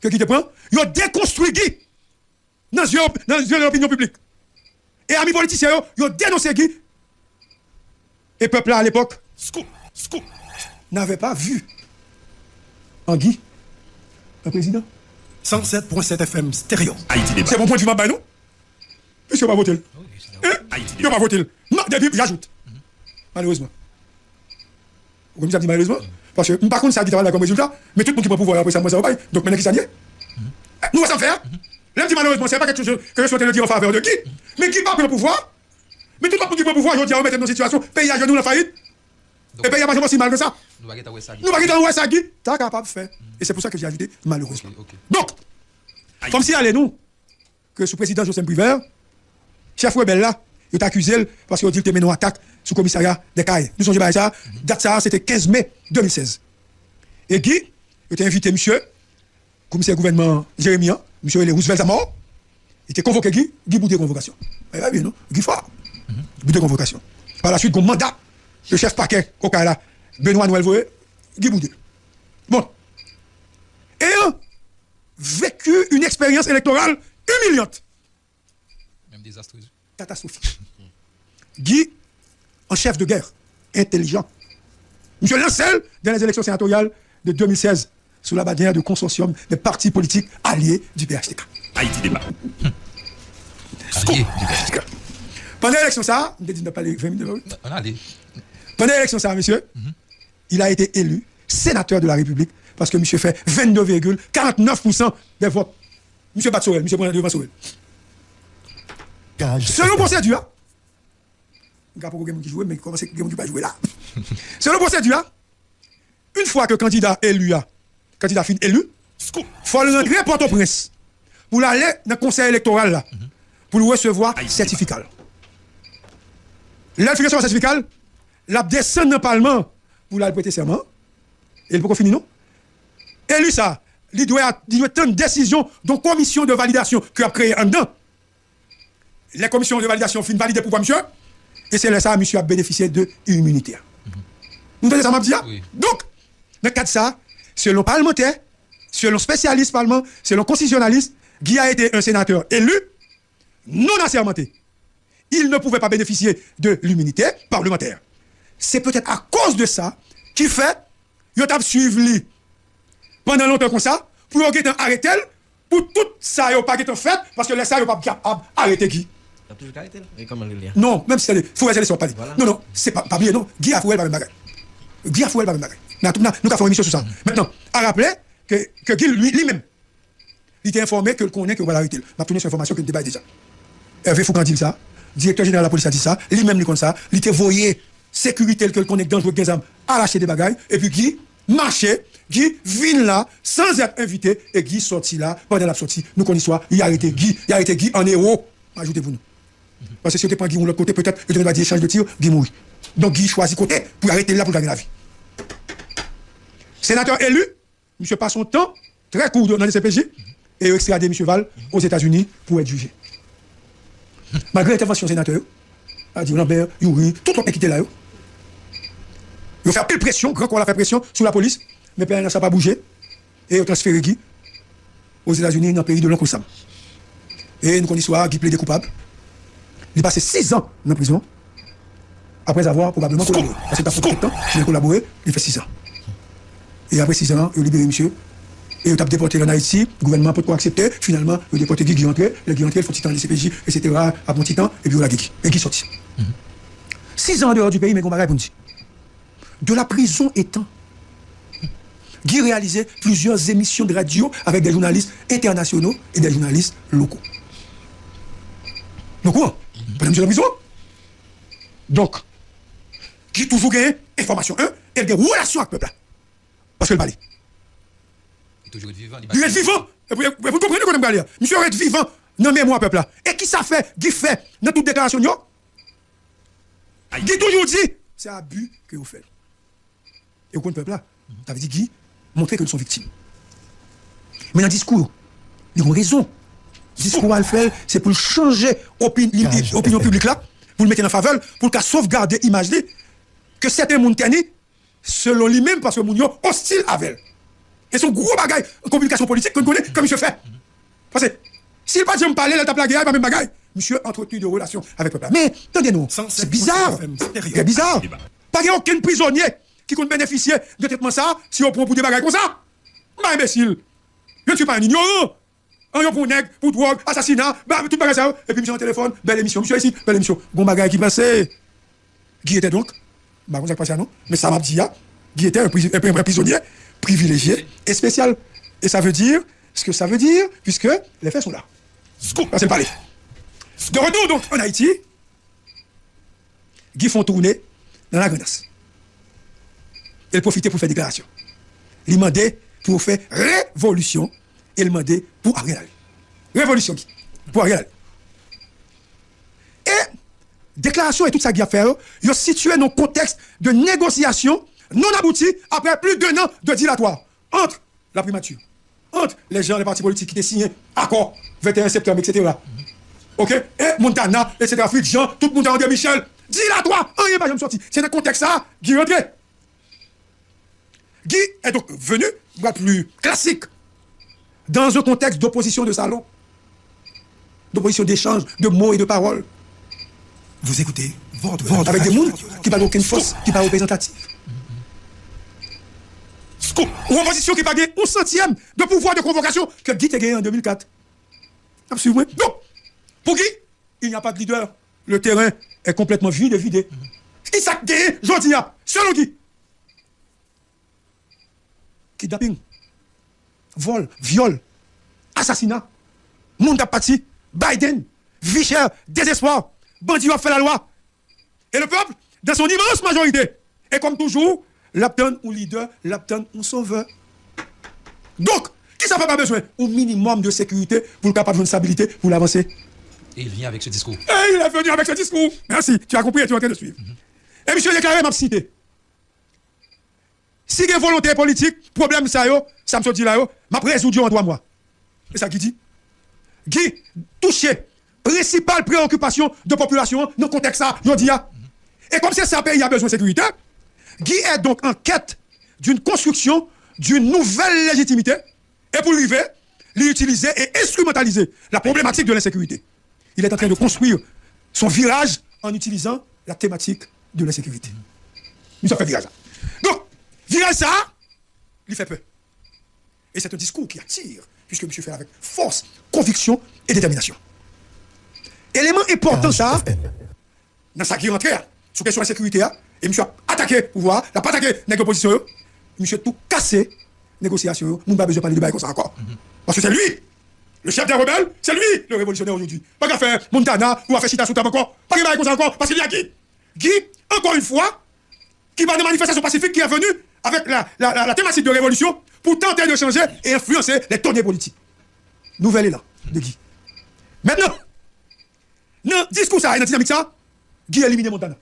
que qui te prend, ils ont déconstruit Guy dans l'opinion publique. Et amis politiciens, ils ont dénoncé Guy. Et peuple à l'époque, Scoop. Scoop. n'avait pas vu en Guy un président. 107.7 FM stéréo. Haïti débat. C'est mon point de vue, ma non? Puisque pas voté. Hein? Débat. pas voté. Non, depuis, j'ajoute. Malheureusement. Vous comprenez ça dit malheureusement? Parce que, par contre, ça dit là comme résultat, mais tout le monde qui prend pouvoir après ça, moi, ça va pas. Donc maintenant, qui ça dit? Eh, Nous, on va s'en faire. Là, dit malheureusement, c'est pas quelque chose que je souhaitais le dire en faveur de qui? Mais qui va prendre le pouvoir? Mais tout le monde qui prend le pouvoir, je dis, on met dans une situation, pays à genoux, la faillite. Et pays à pas si mal que ça. Nous va ça. Nous, pas à Guy, t'as capable de faire. Et c'est pour ça que j'ai ajouté, malheureusement. Donc, comme si allez nous, que sous président Joseph Briver, chef rebelle là, il est accusé parce qu'il dit qu'il mené une attaque sous le commissariat des Cailles. Nous sommes ça, date ça, c'était 15 mai 2016. Et Guy, il a invité monsieur, commissaire gouvernement Jérémy, monsieur les Roosevelt à mort, il était convoqué Guy, Guy bout de convocation. Eh bien, bien, non, Guy fort, bout de convocation. Par la suite, comme mandat, le chef paquet, au cas là, Benoît Noël Voé, Guy Boudé. Bon. Ayant vécu une expérience électorale humiliante, Même désastreuse. catastrophique. Guy, en chef de guerre, intelligent. Monsieur Lancel, dans les élections sénatoriales de 2016, sous la bannière de consortium des partis politiques alliés du PHTK. Haïti débat. Allié. Pendant l'élection, ça, on dit de parler 20 minutes. On a allé. Pendant l'élection, ça, monsieur, il a été élu sénateur de la République parce que monsieur fait 22,49% des votes. Monsieur Batsorel, monsieur Brandon Batsorel. Selon procédure, il n'y a pas de qui joue, mais comment c'est que qui pas jouer là? Selon procédure, une fois que le candidat élu, a- candidat fin élu, il faut le rentrer Port-au-Prince pour aller dans le conseil électoral là, pour le recevoir certificat. Recevoir certificat, la descend dans le Parlement pour la prêter serment. Et il peut finir, non? Élu ça, il doit, il doit prendre une décision d'une commission de validation qui a créé en dedans. Les commissions de validation finissent valider pour monsieur, et c'est là ça, monsieur a bénéficié de immunité. Vous entendez ça, m'a dit. Donc, dans le cas de ça, selon parlementaire, selon spécialiste parlement, selon constitutionnaliste, Guy a été un sénateur élu, non assermenté. Il ne pouvait pas bénéficier de l'immunité parlementaire. c'est peut-être à cause de ça qui fait yo t'a suivi pendant longtemps comme ça pour yo arrêter arrêté pour tout ça yo pas en fait parce que les ça yo pas capable arrêter qui non, même si c'est Fouel, c'est pas Non, non, c'est pas, pas bien, non. Guy a Fouel, pas même bagarre. Guy a Fouel, pas même bagarre. Nous avons fait une émission sur ça. Maintenant, à rappeler que, que Guy lui-même, il était informé que qu'on est, que va arrêter. Je tourné sur l'information que le débat déjà. Hervé Foucan dit ça, directeur général de la police a dit ça, lui-même, il compte ça, il était voyé sécurité que le connaît dangereux de Gazam à lâcher des bagailles, et puis Guy marchait, Guy vient là, sans être invité, et Guy sorti là, pendant la sortie, nous connaissons il a arrêté Guy, il a arrêté Guy en héros, ajoutez-vous nous. Parce que si on te prend Guy de l'autre côté, peut-être, il va dire échange de tir, Guy mourit. Donc Guy choisit côté pour arrêter là pour gagner la vie. Sénateur élu, monsieur passe son temps très court dans les CPJ et extradé M. Val aux États-Unis pour être jugé. Malgré l'intervention sénateur, a dit Lambert, Yuri, tout le monde qui était là. Il a fait pile pression, grand corps a fait pression sur la police, mais ça n'a pas bougé. Et il a transféré Guy aux États-Unis dans le pays de l'oncle Sam. Et nous connaissons l'histoire, Guy plaidait coupable. Il a passé 6 ans dans la prison, après avoir probablement collaboré. Parce as fait temps, il a collaboré, il fait 6 ans. Et après 6 ans, il a libéré monsieur. Et il a déporté en Haïti, le gouvernement peut pas accepter. Finalement, il a déporté Guy qui entré, le Guy entré, il faut titan les CPJ, etc. à bon titan, et puis il a Guy. Et Guy sorti. 6 ans en dehors du pays, mais qu'on va répondre. De la prison étant, Guy réalisait plusieurs émissions de radio avec des journalistes internationaux et des journalistes locaux. Donc, quoi? Pas de la prison Donc, Guy toujours gagné information 1 et des relations avec le peuple. Parce que le balai. Il est toujours vivant. Il est vivant. Vous, comprenez je parle Monsieur est vivant dans mémoire peuple là. Et qui ça fait Guy fait dans toute déclaration Guy toujours dit c'est abus que vous faites. Et vous comprenez peuple là Ça veut dire Guy montrer que nous sommes victimes. Mais dans le discours, ils ont raison. Le discours à le faire, c'est pour changer l'opinion publique là, pour le mettre en faveur, pour qu'à sauvegarder l'image que certains gens selon lui-même, parce que moun yo hostile avec elle. Et son gros bagage en communication politique qu'on connaît comme monsieur fait. Parce que s'il pas de me parler, il tape la guerre, il pas même bagaille. Monsieur entretenu de relations avec le peuple. Mais, attendez-nous, c'est bizarre. C'est bizarre. Pas qu'il y a aucun prisonnier qui compte bénéficier de traitement ça si on prend pour des bagages comme ça? Bah, imbécile. Je ne suis pas un ignorant. Un pour nègre, pour drogue, assassinat, bah, tout bagage ça. Et puis, monsieur en téléphone, belle émission, monsieur ici, belle émission. Bon bagage qui passait. Qui était donc? Bah, on pas ça, non Mais ça m'a dit, qui était un, prisonnier privilégié et spécial. Et ça veut dire ce que ça veut dire, puisque les faits sont là. C'est palais. De retour donc en Haïti, Guy font tourner dans la grenasse. elle profitait pour faire déclaration. Il demandait pour faire révolution, elle demandait pour Ariel. Révolution qui Pour Ariel. Et déclaration et tout ça qui a fait, ils situé dans le contexte de négociation non aboutie après plus d'un an de dilatoire entre la primature, entre les gens, les partis politiques qui étaient signés, accord, 21 septembre, etc. Ok Et Montana, etc. Fritz Jean, tout le monde a André Michel, dilatoire, rien pas, je me sorti. C'est le contexte ça qui est rentré. Guy est donc venu, voire plus classique, dans un contexte d'opposition de salon, d'opposition d'échange de mots et de paroles. Vous écoutez votre, votre avec des gens qui parlent aucune force, qui parlent représentative. Ou opposition qui n'a pas un centième de pouvoir de convocation que Guy a gagné en 2004. Absolument. Non. Pour Guy, il n'y a pas de leader. Le terrain est complètement vide et vidé. Qui s'est gagné, dis, selon Guy Kidnapping, vol, viol, assassinat, monde à parti, Biden, vie chère, désespoir, bandit a fait la loi. Et le peuple, dans son immense majorité, est comme toujours, l'abdon ou leader, l'abdon ou sauveur. Donc, qui ça fait pas besoin? Au minimum de sécurité pour le capable de stabilité pour l'avancer. Et il vient avec ce discours. Et il est venu avec ce discours. Merci, tu as compris et tu es en train de suivre. Et monsieur déclaré m'a cité. Si il y a volonté politique, problème ça yo, ça me dit là yo, m'a résolu en trois mois. C'est ça qui dit. Qui touché principale préoccupation de population dans le contexte ça, je dis. Et comme c'est ça pays a besoin de sécurité, Guy est donc en quête d'une construction d'une nouvelle légitimité et pour arriver, l'utiliser et instrumentaliser la problématique de l'insécurité. Il est en train de construire son virage en utilisant la thématique de l'insécurité. Nous avons fait virage. Virage ça, il fait peur. Et c'est un discours qui attire, puisque M. fait avec force, conviction et détermination. Élément important ça, dans sa qui rentre, sur question de la sécurité, et monsieur a attaqué le pouvoir, il n'a pas attaqué l'opposition, monsieur a tout cassé, négociation, nous n'avons pas besoin de parler de bail comme ça encore. Parce que c'est lui, le chef des rebelles, c'est lui le révolutionnaire aujourd'hui. Pas qu'à faire Montana ou à faire Chita Soutam encore, pas de bail comme ça encore, parce qu'il y a qui Qui, encore une fois, qui va de manifestation pacifique, qui est venu avec la, la, la, thématique de révolution pour tenter de changer et influencer les tournées politiques. Nouvelle là, de Guy. Maintenant, Dans discours ça, et dans dynamique ça, Guy a éliminé Montana.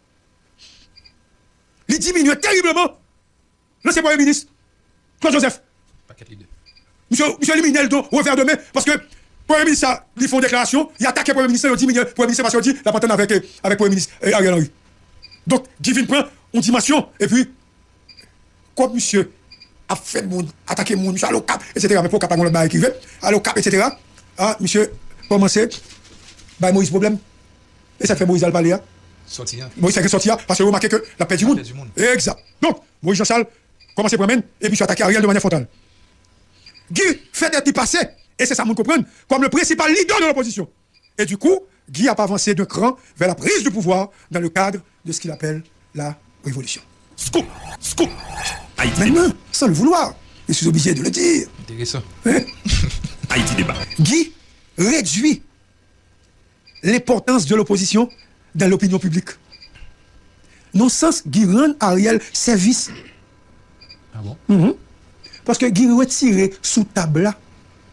Il diminue terriblement l'ancien Premier ministre, Claude Joseph. Monsieur, monsieur élimine le dos, revers de main, parce que Premier ministre, ils font une déclaration, il attaque le Premier ministre, il dit, mais Premier ministre, parce qu'il dit, la patronne avec, avec Premier ministre Ariel Henry. Donc, Divine prend une dimension, et puis, comme monsieur? A fait moun, attaqué moun, monsieur, allô cap, etc., mais pour cap, on le qui veut, allô cap, etc., ah, monsieur, commencez, bah, Moïse problème. Et ça fait Moïse parler, hein. Sorti, hein. Moïse a sorti, hein, parce que vous remarquez que la paix du monde. Exact. Donc, Moïse Jean-Charles commence à promène, et puis, je attaqué Ariel de manière frontale. Guy fait des passé, et c'est ça, vous comprendre, comme le principal leader de l'opposition. Et du coup, Guy a pas avancé d'un cran vers la prise du pouvoir dans le cadre de ce qu'il appelle la révolution. Scoop. Scoop. Haïti débat. Maintenant, sans le vouloir, je suis obligé de le dire, Intéressant. hein, Haïti débat. Guy réduit l'importance de l'opposition dans l'opinion publique. Non sens, Guy rend Ariel service. Ah bon? Parce que Guy retire sous table là.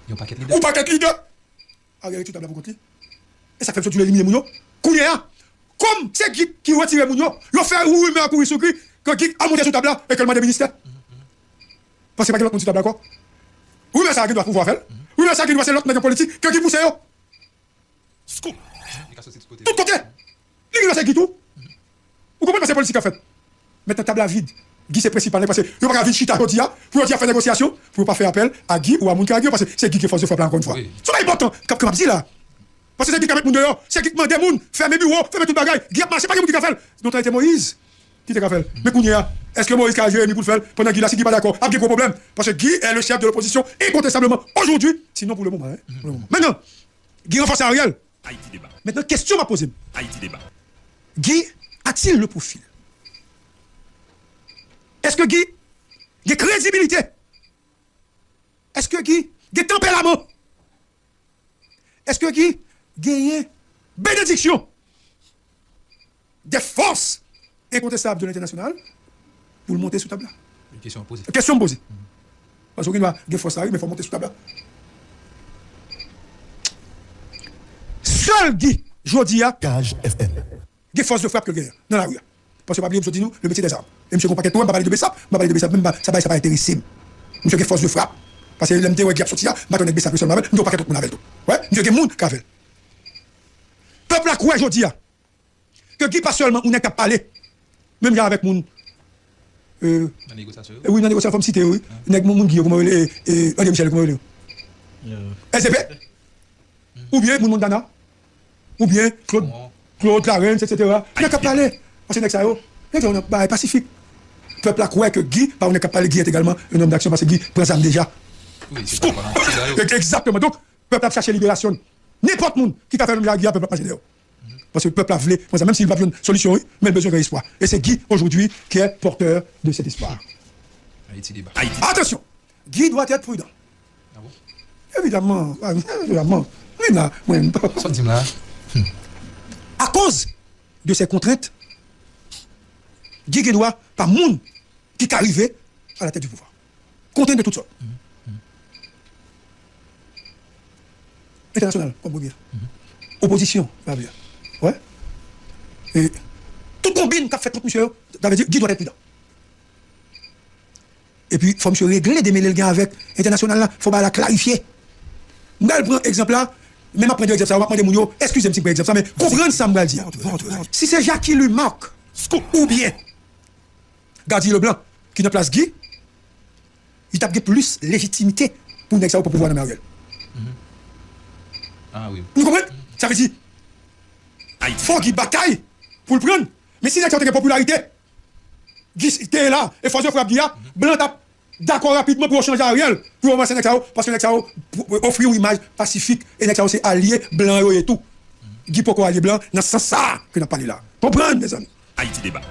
Il y a un paquet leader. Ou pas qu'être leader. Ariel tout table là pour côté. Et ça fait que tu l'élimines Mounio? Kounia, comme c'est Guy qui retire Mounio, il fait ou à courir sur Guy, que Guy a monté sous table là et que le des ministères. Parce que pas que l'autre monte sous table quoi. Oui, mais ça Guy doit pouvoir faire? Oui, mais ça Guy doit c'est l'autre nègre politique que Guy pousse yo? Scoop. A tout côté. Il reste qui tout. Vous comprenez c'est politique en fait? Maintenant table à vide. Guy c'est principal parce que il pas vite chita aujourd'hui pour dire faire négociation? Pour pas faire appel à Guy ou à moun qui a Guy parce que c'est Guy qui force de faire encore une fois. C'est important comme comme dit là? Parce que c'est Guy qui met moun dehors, c'est Guy qui demande moun, fermer bureau, fermer tout bagage. Guy a marché pas Guy qui a fait. Donc été Moïse qui t'a fait? Mais Kounia, est-ce que Moïse a Jérémy pour le faire pendant Guy là si Guy pas d'accord, a Guy gros problème parce que Guy est le chef de l'opposition incontestablement aujourd'hui, sinon pour le moment. hein, pour le moment. Maintenant, Guy renforce Ariel. Haïti débat. Maintenant question m'a posée. Haïti débat. Guy a-t-il le profil? Est-ce que Guy a crédibilité? Est-ce que Guy a tempérament? Est-ce que Guy a bénédiction? Des forces? incontestable de l'international pour le monter sous table. Une question posée. Une question posée. Mm -hmm. Parce qu'il y a force à mais il faut monter sous table. Seul Guy, Jodia, Cage FM. Des forces de frappe que guerre dans la rue. Parce que, pas oublier, nous, le métier des armes. Et monsieur, pas on va parler de Bessap, on va parler de Bessap, même ça va, ça va intéresser. Monsieur, qui force de frappe. Parce que l'MT, ouais, qui a sorti là, on va Bessap, seulement avec, nous, pas qu'être mon avec tout. Ouais, monsieur, qui monde, qu'avec. Peuple à quoi, Jodia? Que Guy, pas seulement, on est qu'à parler. Mèm jan avèk moun... Nan euh, negosasyon yo? Oui, nan negosasyon fòm site yo. Nèk moun moun ki yo kouman wèle, André Michel kouman wèle yo. SCP? Mm. Ou bien moun Mondana? Ou bien Claude, bon. Claude Clarence, etc. An yon kap pale, an se nèk sa yo. Nèk yon baye pasifik. Pepl ak wè ke Guy, pa wè nèk kap pale Guy et egalman, yon nom d'aksyon, parce Guy prensam deja. Oui, c'est pas mal. Exactement. Donc, peuple a cherché libération. N'importe monde qui a fait l'homme de la Guy, peuple a pas oh. Parce que le peuple a voulu, même s'il n'a pas une solution, mais il a besoin d'espoir. Et c'est Guy, aujourd'hui, qui est porteur de cet espoir. Haïti débat. Haïti. Attention, Guy doit être prudent. Ah bon? Évidemment, ah, évidemment. Oui, là, oui, là. à cause de ces contraintes, Guy Guédois, pas monde qui est arrivé à la tête du pouvoir. Contraintes de toutes sortes. International, comme vous dire. Opposition, va bien. Ouais. Et toute combine bon qu'a fait tout monsieur, ça veut dire Guy doit être prudent. Et puis, il faut monsieur régler des mêlées avec international là, faut pas la clarifier. Je prends exemple là, même après exemple ça, on va prendre des excusez-moi si exemple ça, mais comprenez ça, je dire. Si c'est Jacques qui lui manque, ou bien Gadi Leblanc qui ne place Guy, il a plus légitimité pour ne pas pouvoir nommer Ariel. Ah oui. Vous comprenez Ça veut dire, fò ki batay pou l pren. Men si nek yon teke popularite, gis te la, e fò zyon frap di ya, blan tap d'akon rapidman pou yo chanje a riel, pou yo manse nek sa yo, paske nek sa yo ofri ou imaj pasifik, e nek sa yo se alye blan yo etou. Gi poko alye blan, nan san sa ki nan pale la. Kompran, me zan. Haiti débat.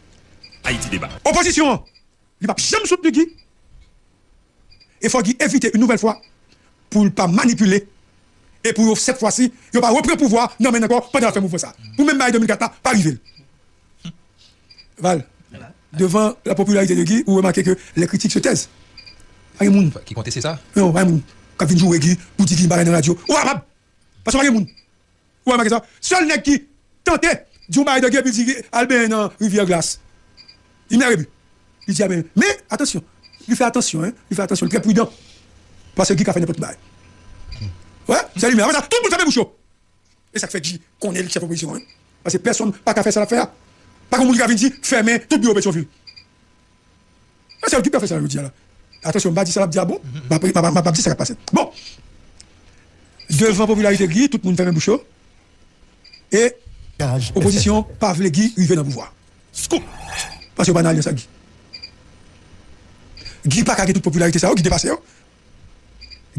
Haiti débat. Opposition, li pap jam soute de Gi, e fò Gi evite un nouvel fwa pou l pa manipule Et pour cette fois-ci, ils n'ont pas repris le pouvoir, non mais encore, pendant la fin mouvement ça. Pour même Maï 2004, pas arrivé. Val, devant la popularité de Guy, vous remarquez que les critiques se taisent. Pas de monde. Qui conteste ça Non, pas de monde. Quand vous jouez Guy, vous dites Guy, dans la radio. Ou arabe Parce que pas de monde. Ou remarquez ça Seul nègre qui tentait Dieu Maï de Guy, puis dit Albert dans Rivière Glace. Il n'a rien Il dit ah Mais attention, il fait attention, hein, il fait attention, il est très prudent. Parce que Guy a fait n'importe quoi. Ouais, c'est lui-même. Tout le monde fait bouche. Et ça fait dire qu'on est le chef d'opposition. Hein? Parce que personne n'a qu'à faire ça l'affaire. Pas comme vous qui dit, fermez tout le bureau Pétionville. Ah, c'est le qui peut faire ça, je dis là. Attention, je ne dis ça, je dis ah bon, je ne pas dire ça va passer. Bon. Devant popularité Guy, tout le monde ferme bouche. Et opposition, pas les Guy, il vient dans le pouvoir. Scoop. Parce que banal, ça Guy. Guy pas qu'à toute popularité, ça, qui dépasse.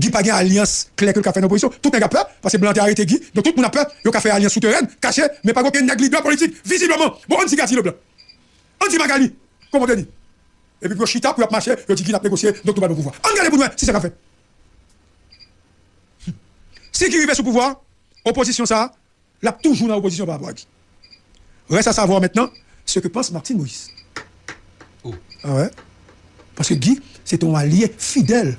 Guy pas gagné alliance claire que le fait dans l'opposition. Tout le monde a peur, parce que Blanc a arrêté Guy. Donc tout le monde a peur, il a fait alliance souterraine, cachée, mais pas aucun négligence politique, visiblement. Bon, on dit Gatti le blanc. On dit Magali. Comment on dit? Et puis pour Chita, pour marcher, il dit qu'il a négocié, donc tout va le pouvoir. On regarde pour nous, si c'est qu'a fait. Si qui arrive sous pouvoir, opposition ça, l'a toujours dans l'opposition par rapport à Reste à savoir maintenant ce que pense Martine Moïse. Oh. Ah ouais? Parce que Guy, c'est ton allié fidèle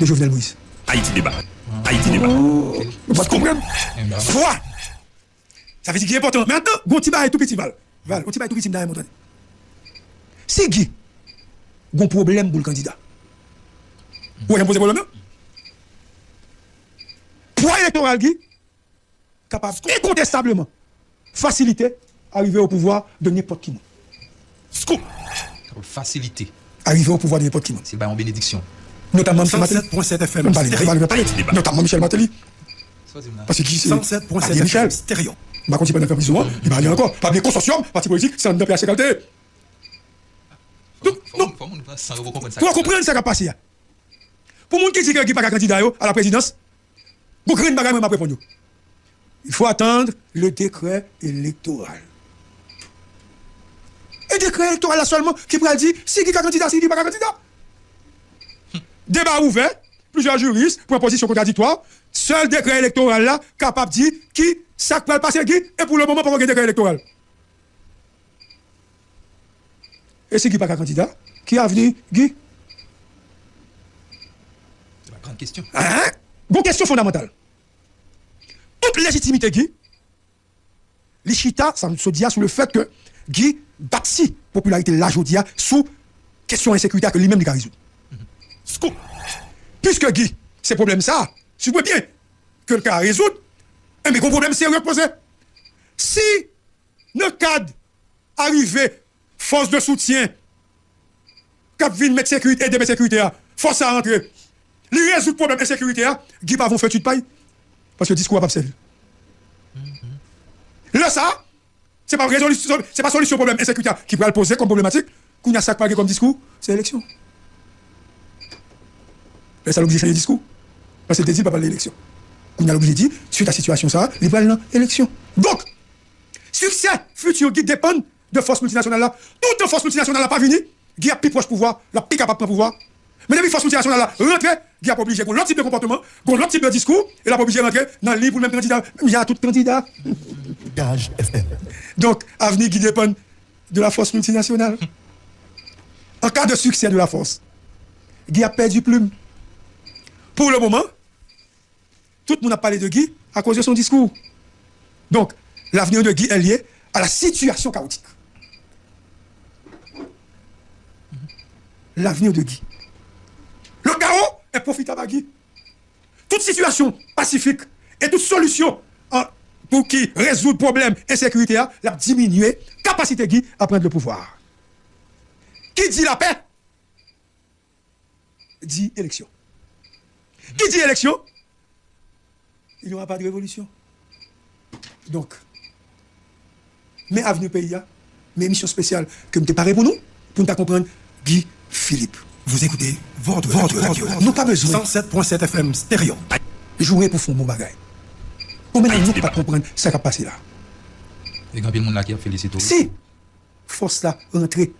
de Jovenel Moïse. Haïti débat. Haïti débat. Vous pas comprendre Foi Ça veut dire qu'il est important. Maintenant, Gontiba est tout petit val. Val, Gontiba est tout petit dans Guy, a un problème pour le candidat. Vous avez posé problème poids électoral qui capable incontestablement faciliter arriver au pouvoir de n'importe qui. Scoop. Faciliter. Arriver au pouvoir de n'importe qui. C'est en bénédiction. Notamment Michel Matéli. 107.7 FM. Notamment Michel Matéli. Parce que qui c'est 107.7 Michel. FM. Stéréo. Je ne vais pas faire plus souvent. Il va aller encore. Pas bien consortium, parti politique, c'est un de PHC qualité. Donc, non. Pour comprendre ce qui a passé. Pour les gens qui disent qu'il n'y a pas de candidat à la présidence, pour green bagay même après pour nous. Il faut attendre le décret électoral. Et décret électoral là seulement qui pourra dire si qui est candidat, si qui n'est pas candidat. Débat ouvert, plusieurs juristes pour une position contradictoire. Seul décret électoral là capable de dire qui ça peut passer qui et pour le moment pas un décret électoral. Et si qui pas candidat, qui a venu? Guy C'est la grande question. Hein? Bon question fondamentale. Toute légitimité Guy, les chita, ça se dit sur le fait que Guy bâtit popularité la jodia sous question insécurité que lui-même il a résoudre. Scoop. Puisque Guy, c'est problème ça, si vous voulez bien que le cas résoudre, eh, mais gros problème sérieux posé. Si le cadre arrivé, force de soutien, cap vin mettre sécurité, aider mettre sécurité, force à rentrer, lui résout le problème de sécurité, Guy pas vont faire de paille? Parce que le discours n'a pas servi. Là, ça, c'est pas résolution, c'est pas solution au problème insécurité qui pourrait le poser comme problématique. Qu'on a ça comme discours, c'est élection. Mais ça l'oblige de changer de discours. Parce que dit pas parler d'élection. Qu'on a l'obligé de dire, suite à la situation, ça, il va l'élection. Donc, succès futur qui dépend de force multinationale là. Toute force multinationale là pas venu, qui a plus proche pouvoir, la plus capable de pouvoir. Mais depuis force multinationale là rentre, qui a pas obligé qu'on l'autre type de comportement, qu'on l'autre type de discours, et la pas obligé de rentrer dans le livre pour le même candidat. Il y a tout candidat. Gage FM. Donc, avenir qui dépend de la force multinationale. En cas de succès de la force, Guy a perdu plume. Pour le moment, tout le monde a parlé de Guy à cause de son discours. Donc, l'avenir de Guy est lié à la situation chaotique. L'avenir de Guy. Le chaos est profitable à Guy. Toute situation pacifique et toute solution en- pour qui résout le problème insécurité, a la diminuer capacité Guy à prendre le pouvoir. Qui dit la paix dit élection. Qui dit élection? Il n'y aura pas de révolution. Donc, mais avenue pays, a, mes émissions spéciales que je préparées pour nous, pour nous comprendre Guy Philippe. Vous écoutez votre, votre radio. Nous pas besoin 107.7 FM stéréo. de jouer pour faire mon bagage. Pour maintenant, nous ne pas comprendre ce qui a passé là. Et quand il y a monde là qui a félicité. Si force là rentrer,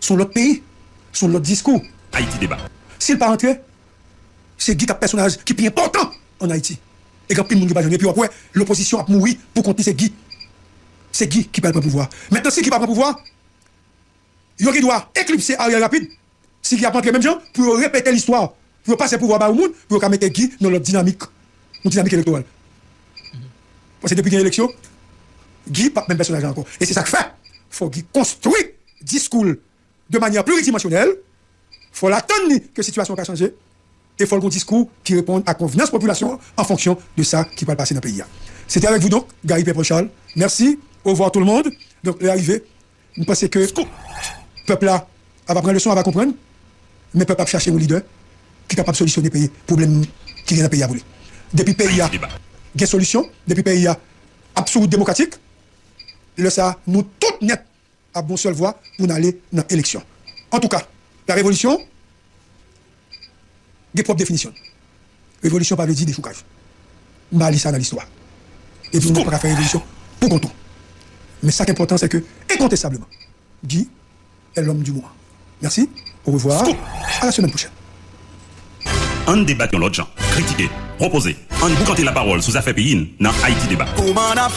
son l'autre pays, son l'autre discours, Haïti débat. s'il pas rentré, c'est Guy qui personnage qui est important en Haïti. Et quand plus de monde pas Et puis après, l'opposition a mouru pour contenir c'est Guy. C'est Guy qui prendre le pouvoir. Maintenant, si qui prend le pouvoir, il qui doit éclipser Ariel Rapide, si qui a pris même gens, pour répéter l'histoire, pour passer le pouvoir au monde, pour mettre Guy dans leur dynamique, une dynamique électorale. Parce que depuis qu'il y a élection, Guy pas même personnage encore. Et c'est ça que fait. faut Guy construit discours de manière pluridimensionnelle. faut l'attendre que la situation a changé. Et il faut le discours qui répond à convenance population en fonction de ça qui va passer dans le pays. C'était avec vous donc, Gary Péprochal. Merci. Au revoir tout le monde. Donc, l'arrivée, nous pensons que le peuple là va prendre leçon, va comprendre. Mais le peuple va chercher un leader qui est capable de solutionner les problèmes qui viennent dans le pays à voler. Depuis le pays, il y a des solutions. Depuis le pays, il y a absolument démocratique. Le ça, nous toutes net à bon seule voie pour aller dans l'élection. En tout cas, la révolution, des propres définitions. Révolution, pas veut dire déchoucage. Je vais ça dans l'histoire. Et puis, on pas faire révolution pour contour. Mais ça qui est important, c'est que, incontestablement, Guy est l'homme du mois. Merci, au revoir, à la semaine prochaine. On débat dans l'autre gens, critiquer, proposer, on boucanter la parole sous affaires pays dans Haïti Débat. On a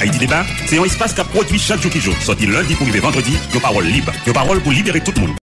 Haïti Débat, c'est un espace qui produit chaque jour qui joue, sorti lundi pour arriver vendredi, nos paroles libres, nos paroles pour libérer tout le monde.